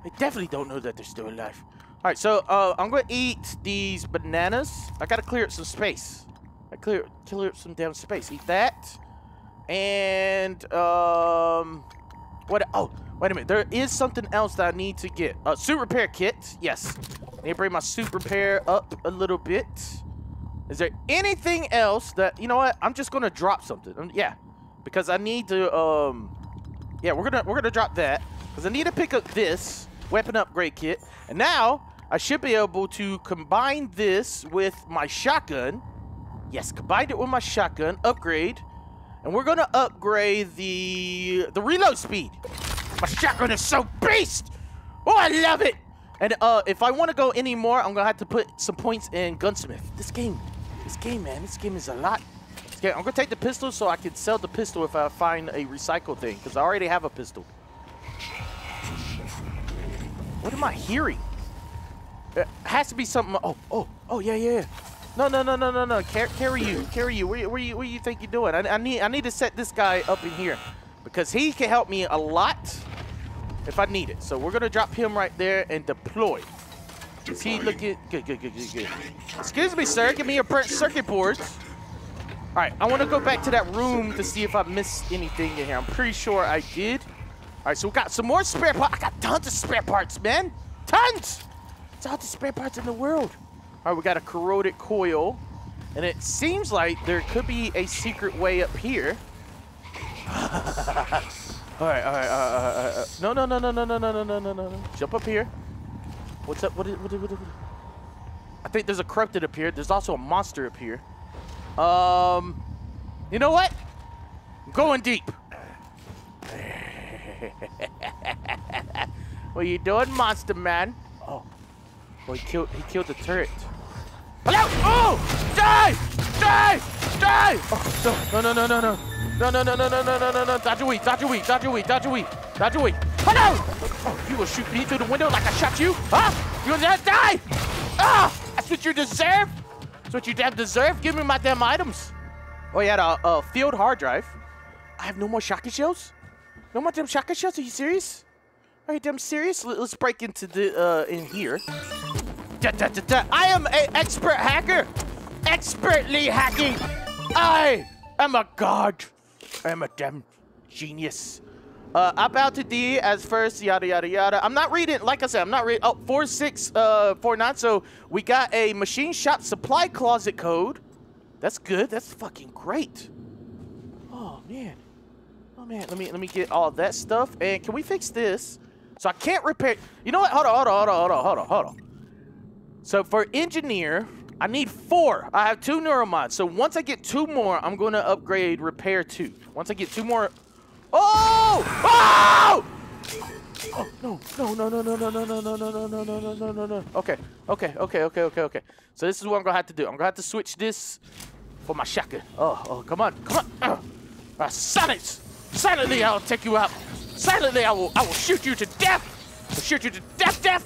They definitely don't know that they're still alive. All right, so uh, I'm gonna eat these bananas. I gotta clear up some space. I clear clear up some damn space. Eat that, and um, what? Oh, wait a minute. There is something else that I need to get. A uh, suit repair kit. Yes, I need to bring my suit repair up a little bit. Is there anything else that you know what? I'm just gonna drop something. Um, yeah, because I need to. Um, yeah, we're gonna we're gonna drop that because I need to pick up this weapon upgrade kit, and now I should be able to combine this with my shotgun. Yes, combine it with my shotgun. Upgrade, and we're gonna upgrade the the reload speed. My shotgun is so beast. Oh, I love it. And uh, if I want to go any more, I'm gonna have to put some points in gunsmith. This game, this game, man, this game is a lot. Game- I'm gonna take the pistol so I can sell the pistol if I find a recycle thing, because I already have a pistol. What am I hearing? It has to be something. Oh, oh, oh, yeah, yeah. yeah. No, no, no, no, no, no. Car carry you, carry you. Where, where you, where you think you're doing? I, I need, I need to set this guy up in here because he can help me a lot if I need it. So we're gonna drop him right there and deploy. Is he looking good? Good, good, good, good. Excuse me, sir. Give me your circuit boards. All right, I want to go back to that room to see if I missed anything in here. I'm pretty sure I did. All right, so we got some more spare parts. I got tons of spare parts, man. Tons. It's all the spare parts in the world. All right, we got a corroded coil, and it seems like there could be a secret way up here. all right, all right, uh, uh, uh, uh, no, no, no, no, no, no, no, no, no, no, no, no. Jump up here. What's up? What is, what is, what is, what is? I think there's a corrupted up here. There's also a monster up here. Um, you know what? I'm going deep. what are you doing, monster man? Oh, oh, he killed. He killed the turret. Hello! Oh! Die! Die! Die! Oh, no, no, no, no, no, no, no, no, no, no, no, no, no, no! Dodge away! Dodge away! Dodge away! Dodge away! Dodge away! Hello! Oh, you will shoot me through the window like I shot you? Huh? You gonna die? Ah! That's what you deserve. That's what you damn deserve. Give me my damn items. Oh, yeah, the uh, field hard drive. I have no more shotgun shells. No more damn shotgun shells. Are you serious? Are you damn serious? Let- Let's break into the uh, in here. Da, da, da. I am an expert hacker. Expertly hacking. I am a god. I am a damn genius. Uh, up out to D as first, yada yada yada. I'm not reading, like I said, I'm not reading. Oh, four six uh four nine. So we got a machine shop supply closet code. That's good. That's fucking great. Oh man. Oh man. Let me let me get all that stuff. And can we fix this? So I can't repair. You know what? Hold on, hold on, hold on, hold on, hold on. So for engineer, I need four. I have two neuromods. So once I get two more, I'm going to upgrade repair two. Once I get two more. Oh! Oh! Oh no no no no no no no no no no no no no no no no no. Okay okay okay okay okay okay. So this is what I'm gonna have to do. I'm gonna have to switch this for my shotgun. Oh oh come on come on. Uh, silence! Silently I'll take you out. Silently I will I will shoot you to death. I'll shoot you to death death.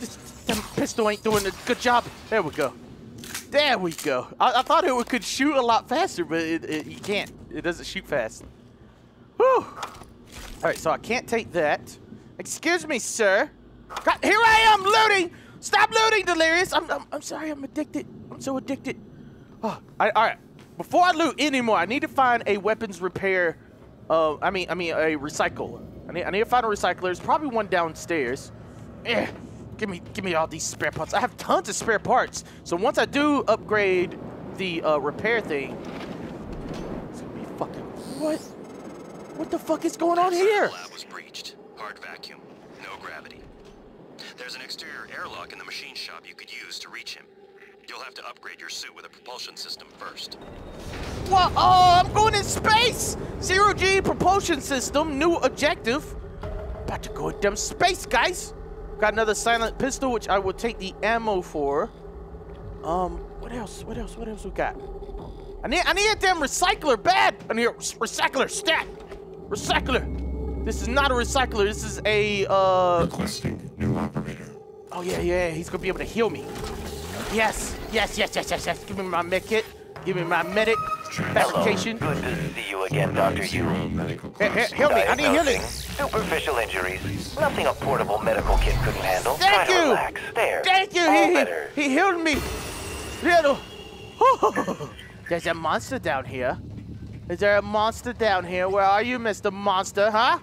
This damn pistol ain't doing a good job. There we go. There we go. I, I thought it could shoot a lot faster, but it, it, you can't. It doesn't shoot fast. Whew. All right, so I can't take that. Excuse me, sir. God, here I am looting. Stop looting, Delirious. I'm, I'm, I'm sorry. I'm addicted. I'm so addicted. Oh, I, all right. Before I loot anymore, I need to find a weapons repair. Uh, I mean, I mean a recycle. I need, I need to find a recycler. There's probably one downstairs. Eh, give me, give me all these spare parts. I have tons of spare parts. So once I do upgrade the uh, repair thing, it's gonna be fucking what? What the fuck is going on here? lab was breached. Hard vacuum. No gravity. There's an exterior airlock in the machine shop you could use to reach him. You'll have to upgrade your suit with a propulsion system first. What? Oh, I'm going in space! Zero G propulsion system, new objective. About to go in damn space, guys. Got another silent pistol, which I will take the ammo for. Um, what else? What else? What else we got? I need, I need a damn recycler, bad. I need a recycler, stat, recycler. This is not a recycler. This is a uh. Requesting new operator. Oh yeah, yeah. He's gonna be able to heal me. Yes, yes, yes, yes, yes, yes. Give me my med kit. Give me my medic. Fabrication. Good to see you again, Dr. Yu. Zero medical He- he- costs. heal me. I need healing. Superficial injuries. Nothing a portable medical kit couldn't handle. Thank Try to you. relax. There. Thank you. All He, he, better. he healed me. Little. There's a monster down here. Is there a monster down here? Where are you, Mr. Monster, huh?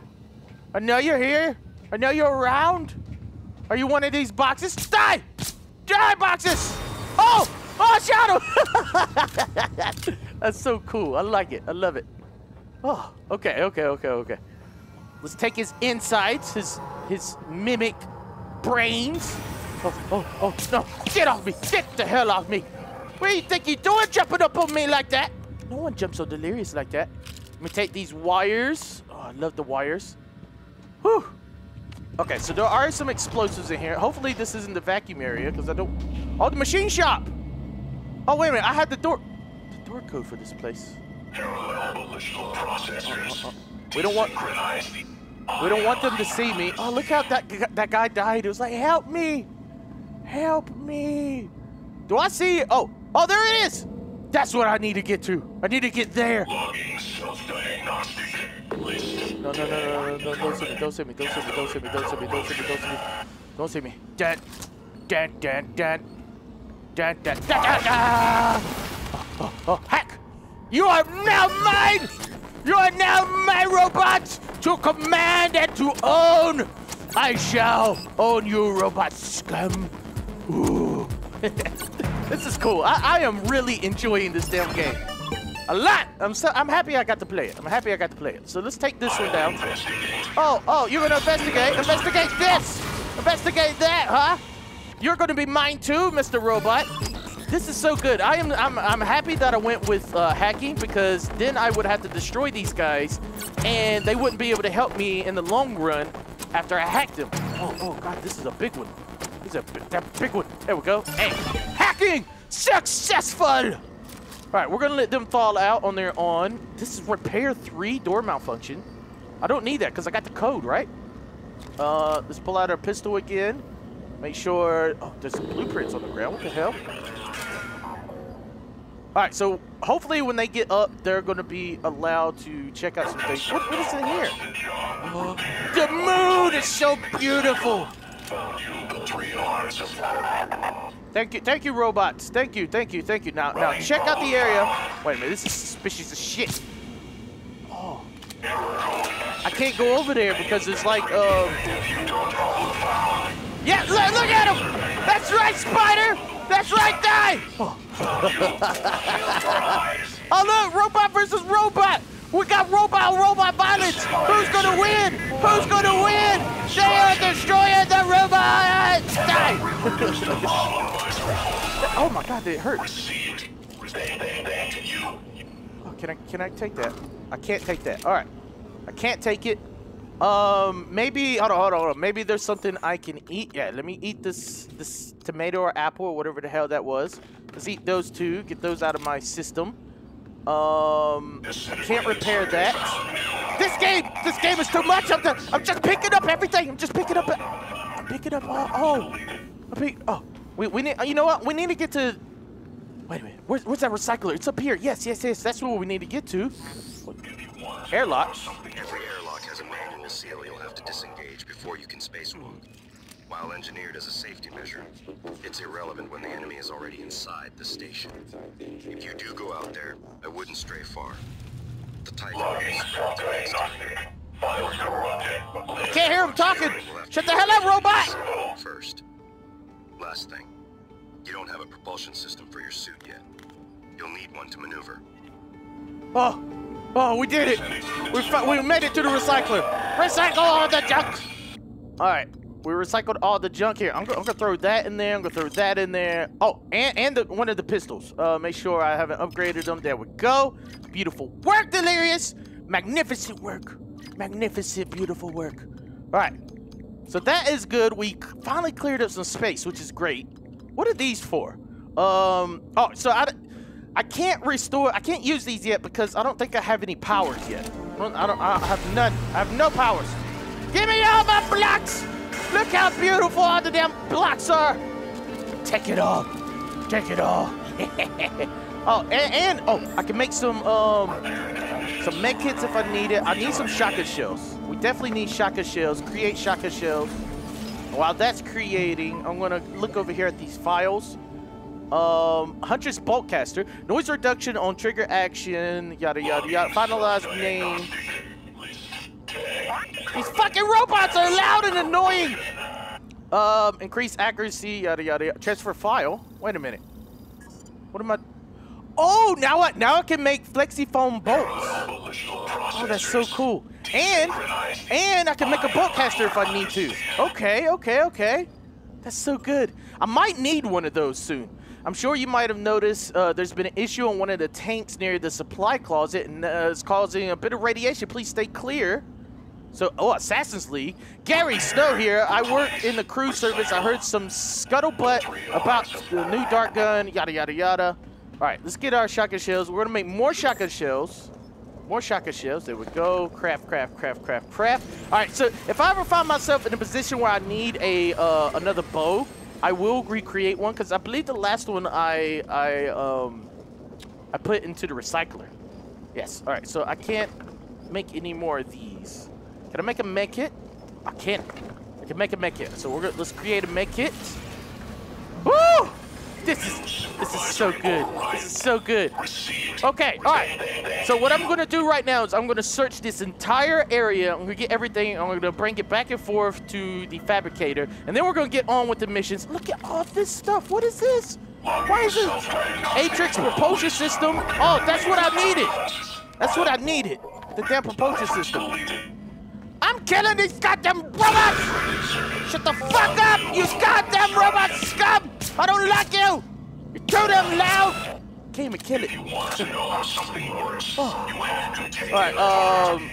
I know you're here. I know you're around. Are you one of these boxes? Die! Die, boxes! Oh! Oh, Shadow! That's so cool. I like it. I love it. Oh, okay, okay, okay, okay. Let's take his insides, his his mimic brains. Oh, oh, oh, no. Get off me. Get the hell off me. What do you think you're doing jumping up on me like that? No one jumps so delirious like that. Let me take these wires. Oh, I love the wires. Whew. Okay, so there are some explosives in here. Hopefully this isn't the vacuum area because I don't... Oh, the machine shop! Oh, wait a minute. I had the door... The door code for this place. Parallel ballistical processors. Uh, uh, uh, uh, We don't want... We don't want them to see me. Oh, look how that, that guy died. It was like, help me! Help me! Do I see it? Oh, oh, there it is! That's what I need to get to. I need to get there. logging self-diagnostic list. No, no, no, no, no, no, don't see me, don't see me, don't see me, don't see me, don't see me, don't see me, don't see me. Don't see me. Dan, dan, dan, dan. Dan, dan, dan, dan. Oh, oh, oh, hack! You are now mine! You are now my robot to command and to own! I shall own you, robot scum. Ooh. this is cool. I, I am really enjoying this damn game. A lot. I'm so I'm happy I got to play it. I'm happy I got to play it. So let's take this one down. Oh, oh, you're gonna investigate. Investigate this. Investigate that, huh? You're gonna be mine too, Mr. Robot. This is so good. I am I'm I'm happy that I went with uh, hacking because then I would have to destroy these guys, and they wouldn't be able to help me in the long run after I hacked them. Oh, oh God, this is a big one. This is a bi- that big one. There we go. Hey, hacking successful. All right, we're gonna let them fall out on their own. This is repair three door malfunction. I don't need that because I got the code, right? Uh, let's pull out our pistol again. Make sure. Oh, there's some blueprints on the ground. What the hell? All right, so hopefully when they get up, they're gonna be allowed to check out some things. What, what is in here? Oh, the moon is so beautiful. Thank you, thank you, robots. Thank you, thank you, thank you. Now, now check out the area. Wait a minute, this is suspicious as shit. Oh, I can't go over there because it's like, um. Yeah, look, look at him. That's right, Spider. That's right, die. Oh. look, robot versus robot. We got robot robot violence. Who's gonna win? Who's gonna win? They are destroying the robot. Die. oh my God, it hurt. Received. They, they, they, you. Oh, can I can I take that? I can't take that. All right, I can't take it. Um, maybe hold on, hold on, hold on. Maybe there's something I can eat. Yeah, let me eat this this tomato or apple or whatever the hell that was. Let's eat those two. Get those out of my system. Um, can't repair that. This game, this game is too much. I'm, just, I'm just picking up everything. I'm just picking up. I'm picking up. Oh, oh, I pick, oh. We we need. You know what? We need to get to. Wait a minute. Where's, where's that recycler? It's up here. Yes, yes, yes. That's where we need to get to. Airlock. To disengage before you can spacewalk. While engineered as a safety measure, it's irrelevant when the enemy is already inside the station. If you do go out there, I wouldn't stray far. The Titan Logging is self-diagnostic. Files corrupted. Can't hear him talking. Shut the hell up, robot. First. Last thing. You don't have a propulsion system for your suit yet. You'll need one to maneuver. Oh, oh, we did it. We we made it to the recycler. Recycle all the junk. All right, we recycled all the junk here. I'm, go- I'm gonna throw that in there. I'm gonna throw that in there. Oh, and and the, one of the pistols. Uh, make sure I haven't upgraded them. There we go. Beautiful work, Delirious. Magnificent work. Magnificent, beautiful work. All right. So that is good. We finally cleared up some space, which is great. What are these for? Um. Oh, so I, I can't restore. I can't use these yet because I don't think I have any powers yet. I don't. I, have none. I have no powers. Give me all my blocks. Look how beautiful all the damn blocks are. Take it all. Take it all. oh, and, and oh, I can make some um some med kits if I need it. I need some shotgun shells. We definitely need shotgun shells. Create shotgun shells. While that's creating, I'm gonna look over here at these files. Um, Huntress Boltcaster, noise reduction on trigger action, yada yada yada. Finalized name. These fucking robots are loud and annoying. Um, increase accuracy, yada yada yada. Transfer file. Wait a minute. What am I? Oh, now what? Now I can make flexi foam bolts. Oh, that's so cool. And and I can make a bolt caster if I need to. Okay, okay, okay. That's so good. I might need one of those soon. I'm sure you might have noticed uh, there's been an issue on one of the tanks near the supply closet, and uh, it's causing a bit of radiation. Please stay clear. So, oh, Assassin's League. Gary Snow here. I work in the crew service. I heard some scuttlebutt about the new dart gun, yada, yada, yada. All right, let's get our shotgun shells. We're to make more shotgun shells. More shotgun shells. There we go. Craft, craft, craft, craft, craft. All right, so if I ever find myself in a position where I need a uh, another bow, I will recreate one because I believe the last one I I um I put into the recycler. Yes. All right. So I can't make any more of these. Can I make a med kit? I can't. I can make a med kit. So we're gonna let's create a med kit. Woo! This is this is so good. This is so good. Okay, all right. So what I'm gonna do right now is I'm gonna search this entire area. I'm gonna get everything. I'm gonna bring it back and forth to the fabricator, and then we're gonna get on with the missions. Look at all this stuff. What is this? Why is it Atrix propulsion system? Oh, that's what I needed. That's what I needed. The damn propulsion system. I'm killing these goddamn robots! Shut the fuck up, you goddamn robot scum! I don't like you! You're too damn loud! Can't even kill it. oh. Alright, um...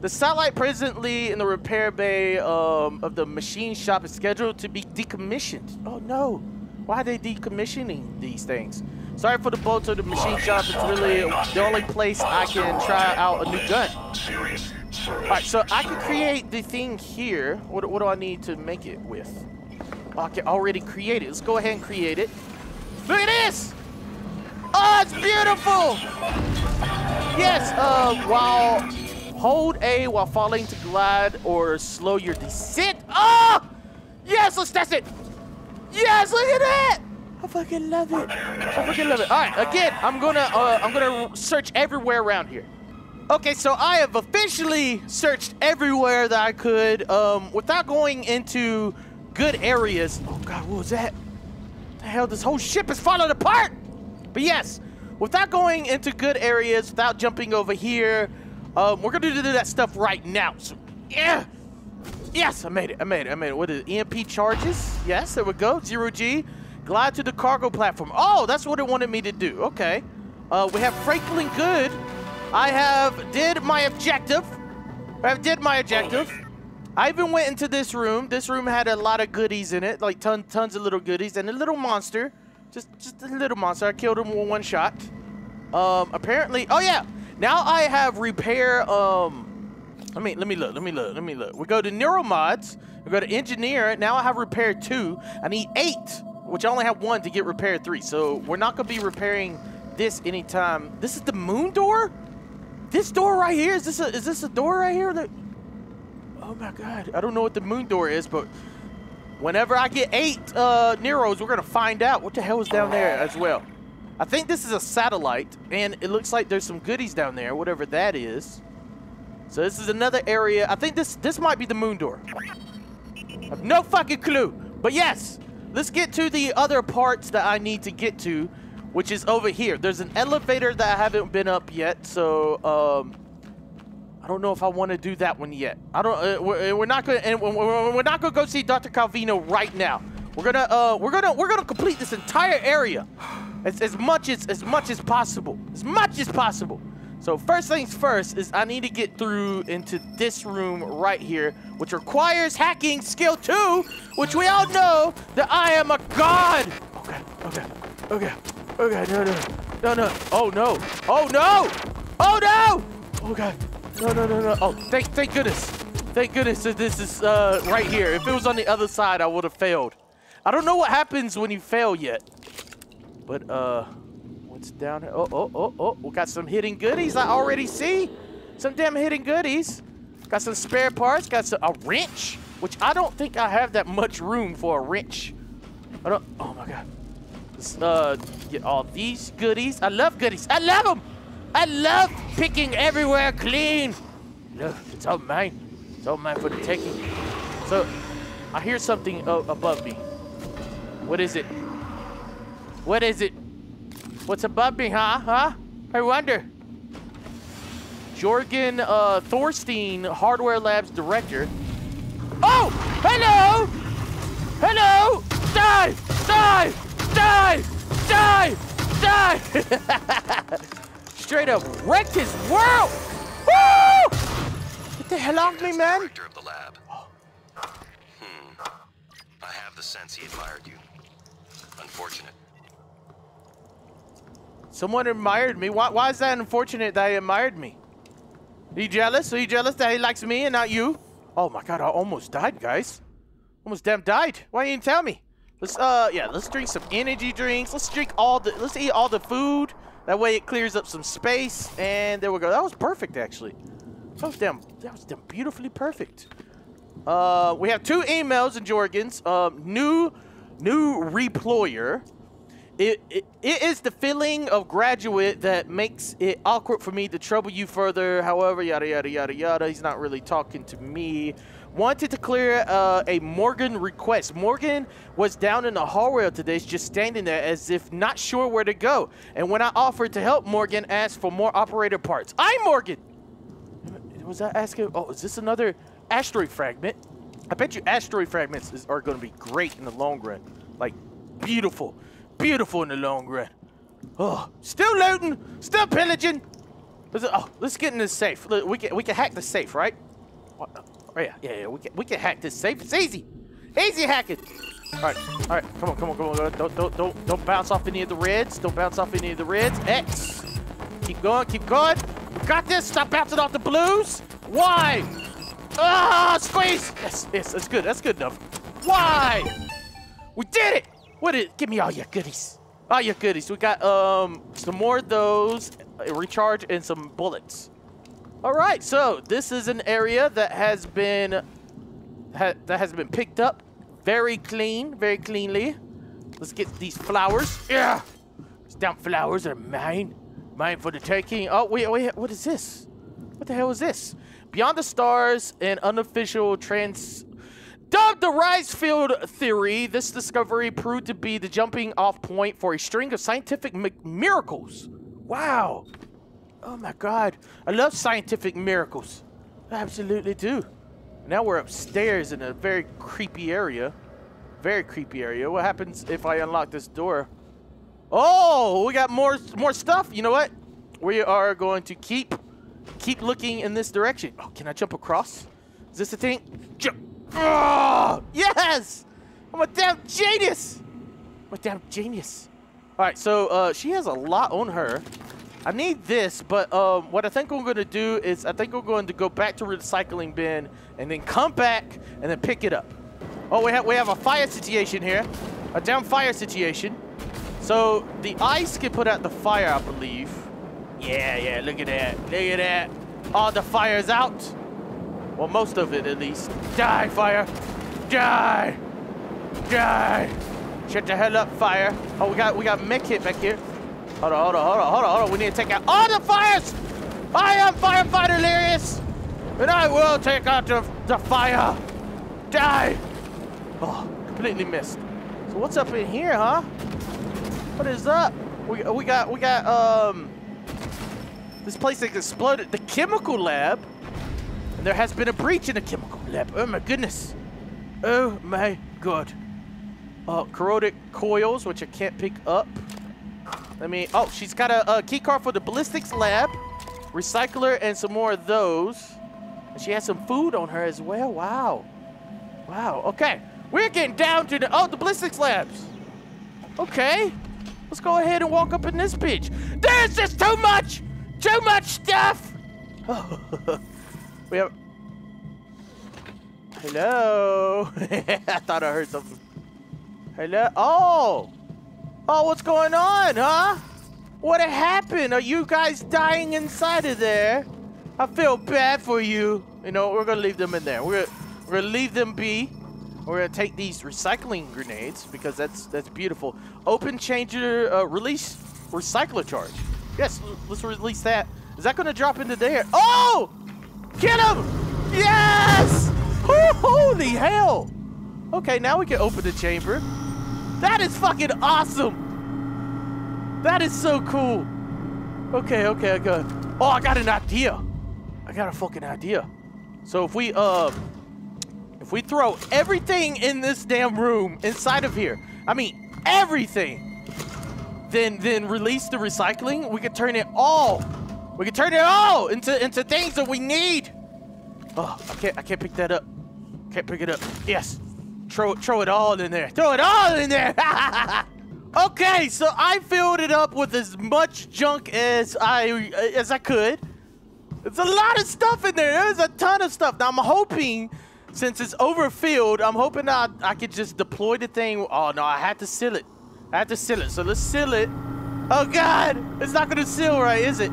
The satellite presently in the repair bay um, of the machine shop is scheduled to be decommissioned. Oh no! Why are they decommissioning these things? Sorry for the bolt to the machine shop. It's really the only place I can try out a new gun. Alright, so I can create the thing here. What, what do I need to make it with? Can already created. Let's go ahead and create it. Look at this! Oh, it's beautiful! Yes, uh, while hold A while falling to glide or slow your descent. Oh! Yes, let's test it! Yes, look at that! I fucking love it. I fucking love it. All right, again, I'm gonna uh, I'm gonna search everywhere around here. Okay, so I have officially searched everywhere that I could um, without going into good areas. Oh God, what was that? The hell, this whole ship is falling apart. But yes, without going into good areas, without jumping over here, um, we're gonna do that stuff right now. So, yeah. Yes, I made it. I made it. I made it. What is it? EMP charges? Yes, there we go. Zero G. Glide to the cargo platform. Oh, that's what it wanted me to do. Okay. Uh, we have Franklin Good. I have did my objective. I have did my objective. I even went into this room. This room had a lot of goodies in it, like ton, tons of little goodies, and a little monster. Just, just a little monster. I killed him with one shot. Um, apparently, oh yeah. Now I have repair. Um, let me let me look. Let me look. Let me look. We go to neuromods. We go to engineer. Now I have repair two. I need eight, which I only have one to get repair three. So we're not gonna be repairing this anytime. This is the moon door. This door right here. Is this a is this a door right here? That, oh my god. I don't know what the moon door is, but whenever I get eight uh, Neros, we're gonna find out what the hell is down there as well. I think this is a satellite, and it looks like there's some goodies down there, whatever that is. So this is another area. I think this this might be the moon door. I have no fucking clue. But yes, let's get to the other parts that I need to get to, which is over here. There's an elevator that I haven't been up yet, so um, I don't know if I want to do that one yet. I don't. Uh, we're, we're not gonna. And we're, we're not gonna go see Dr. Calvino right now. We're gonna. Uh, we're gonna. We're gonna complete this entire area, as, as much as as much as possible. As much as possible. So first things first is I need to get through into this room right here, which requires hacking skill two, which we all know that I am a god. Okay, okay, okay, okay, no, no, no, no, oh no, oh no, oh no, oh god, no, no, no, no, oh, thank, thank goodness, thank goodness that this is uh, right here. If it was on the other side, I would have failed. I don't know what happens when you fail yet, but uh, What's down here? Oh, oh, oh, oh. We got some hidden goodies I already see. Some damn hidden goodies. Got some spare parts. Got some, a wrench, which I don't think I have that much room for a wrench. I don't, oh my God. Let's uh, get all these goodies. I love goodies. I love them. I love picking everywhere clean. Look, it's all mine. It's all mine for the taking. So, I hear something above me. What is it? What is it? What's above me, huh? Huh? I wonder. Jorgen uh, Thorstein, Hardware Labs director. Oh! Hello! Hello! Die! Die! Die! Die! Die! Straight up wrecked his world! Woo! Get the hell off me, man! Director of the lab. Hmm. I have the sense he admired you. Unfortunate. Someone admired me. Why, why is that unfortunate that he admired me? Are you jealous? Are you jealous that he likes me and not you? Oh my god, I almost died, guys. Almost damn died. Why didn't you tell me? Let's uh yeah, let's drink some energy drinks. Let's drink all the let's eat all the food. That way it clears up some space. And there we go. That was perfect actually. That was damn that was damn beautifully perfect. Uh we have two emails in Jorgens. Um new new reployer. It, it, it is the feeling of graduate that makes it awkward for me to trouble you further. However, yada, yada, yada, yada. He's not really talking to me. Wanted to clear uh, a Morgan request. Morgan was down in the hallway today, just standing there as if not sure where to go. And when I offered to help, Morgan asked for more operator parts. I'm Morgan! Was I asking? Oh, is this another asteroid fragment? I bet you asteroid fragments is, are going to be great in the long run. Like, beautiful beautiful in the long run. Oh, still looting, still pillaging. Let's, oh, let's get in this safe. We can we can hack the safe, right? Oh, yeah, yeah, yeah. We can we can hack this safe. It's easy, easy hacking. All right, all right. Come on, come on, come on. Don't don't don't don't bounce off any of the reds. Don't bounce off any of the reds. X. Keep going, keep going. We got this. Stop bouncing off the blues. Why? Ah, squeeze. Yes, yes. That's good. That's good enough. Why? We did it. What? It? Give me all your goodies. All your goodies. We got um some more of those, recharge, and some bullets. All right, so this is an area that has been ha that has been picked up, very clean, very cleanly. Let's get these flowers. Yeah, damn flowers are mine, mine for the taking. Oh wait, wait, what is this? What the hell is this? Beyond the stars, an unofficial trans Dubbed the Rice Field Theory, this discovery proved to be the jumping off point for a string of scientific mi miracles. Wow. Oh my god. I love scientific miracles. I absolutely do. Now we're upstairs in a very creepy area. Very creepy area. What happens if I unlock this door? Oh, we got more more stuff. You know what? We are going to keep keep looking in this direction. Oh, can I jump across? Is this a thing? Jump. Oh, yes! I'm a damn genius! I'm a damn genius. All right, so uh, she has a lot on her. I need this, but um, what I think I'm going to do is I think we're going to go back to recycling bin and then come back and then pick it up. Oh, we have, we have a fire situation here. A damn fire situation. So the ice can put out the fire, I believe. Yeah, yeah, look at that. Look at that. All the fire's out. Well, most of it at least. Die, fire! Die! Die! Shut the hell up, fire. Oh, we got we got med kit back here. Hold on, hold on, hold on, hold on, hold on. We need to take out all the fires! I am firefighter Lyrius! And I will take out the, the fire! Die! Oh, completely missed. So what's up in here, huh? What is up? We, we got, we got, um... This place exploded. The chemical lab? And there has been a breach in the chemical lab. Oh my goodness. Oh my god. Uh, corroded coils, which I can't pick up. Let me, oh, she's got a, a key card for the ballistics lab, recycler, and some more of those. And she has some food on her as well. Wow. Wow, okay. We're getting down to the, oh, the ballistics labs. Okay. Let's go ahead and walk up in this bitch. There's just too much, too much stuff. we have, hello. I thought I heard something. Hello, oh. Oh, what's going on, huh? What happened? Are you guys dying inside of there? I feel bad for you. You know, we're gonna leave them in there. We're gonna, we're gonna leave them be. We're gonna take these recycling grenades because that's that's beautiful. Open changer, uh, release recycler charge. Yes, let's release that. Is that gonna drop into there? Oh! Kill him! Yes! Holy hell! Okay, now we can open the chamber. That is fucking awesome! That is so cool. Okay, okay, okay. Oh, I got an idea. I got a fucking idea. So if we uh if we throw everything in this damn room inside of here, I mean everything, then then release the recycling, we can turn it all. We can turn it all into into things that we need. Oh, I can't I can't pick that up. Can't pick it up. Yes. Throw throw it all in there. Throw it all in there. okay, so I filled it up with as much junk as I as I could. There's a lot of stuff in there. There's a ton of stuff. Now I'm hoping, since it's overfilled, I'm hoping I I could just deploy the thing. Oh no, I had to seal it. I had to seal it. So let's seal it. Oh God, it's not gonna seal right, is it?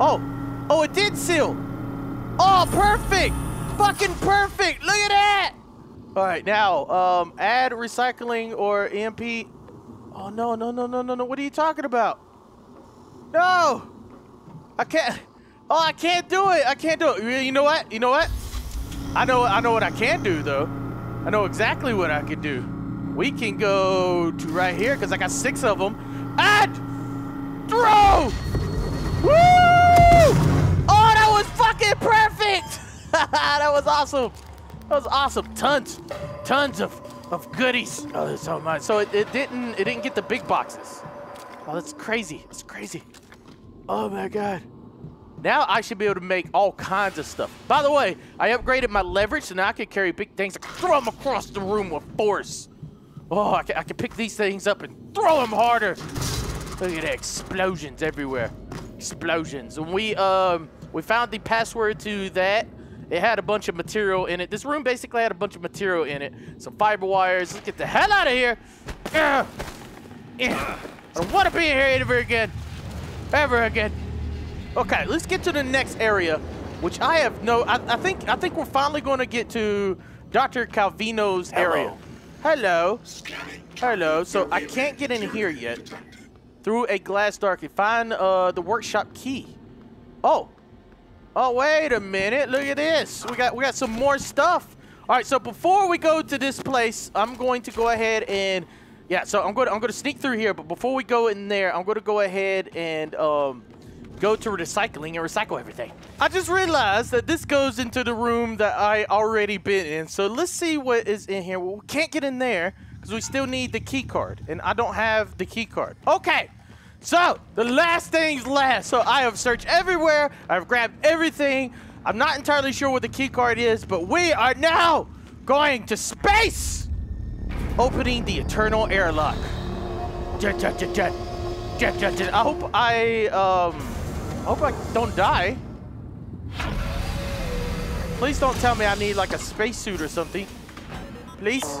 Oh, oh, it did seal. Oh, perfect. Fucking perfect. Look at that. All right, now, um, add recycling or EMP. Oh no, no, no, no, no, no. What are you talking about? No, I can't. Oh, I can't do it. I can't do it. You know what? You know what? I know. I know what I can do though. I know exactly what I can do. We can go to right here because I got six of them. Add, throw. Woo! Oh, that was fucking perfect. that was awesome. That was awesome. Tons, tons of of goodies. Oh, there's so much. So it, it didn't it didn't get the big boxes. Oh, that's crazy. It's crazy. Oh my god. Now I should be able to make all kinds of stuff. By the way, I upgraded my leverage, so now I can carry big things and throw them across the room with force. Oh, I can, I can pick these things up and throw them harder. Look at the explosions everywhere. Explosions. And we um we found the password to that. It had a bunch of material in it. This room basically had a bunch of material in it. Some fiber wires. Let's get the hell out of here. Yeah. Yeah. I don't want to be in here ever again. Ever again. Okay, let's get to the next area, which I have no. I, I think I think we're finally going to get to Dr. Calvino's area. Hello. Hello. So I can't get in here yet. Through a glass darkly. Find uh, the workshop key. Oh. Oh, wait a minute. Look at this. We got we got some more stuff. All right, so before we go to this place, I'm going to go ahead and yeah, so I'm going to, I'm going to sneak through here, but before we go in there, I'm going to go ahead and um go to recycling and recycle everything. I just realized that this goes into the room that I already been in. So let's see what is in here. Well, we can't get in there because we still need the key card and I don't have the key card. Okay. So the last thing's last. So I have searched everywhere. I've grabbed everything. I'm not entirely sure what the key card is, but we are now going to space. Opening the eternal airlock. Jet, jet, jet, jet. Jet, jet, jet. I hope I, um, I hope I don't die. Please don't tell me I need like a spacesuit or something. Please.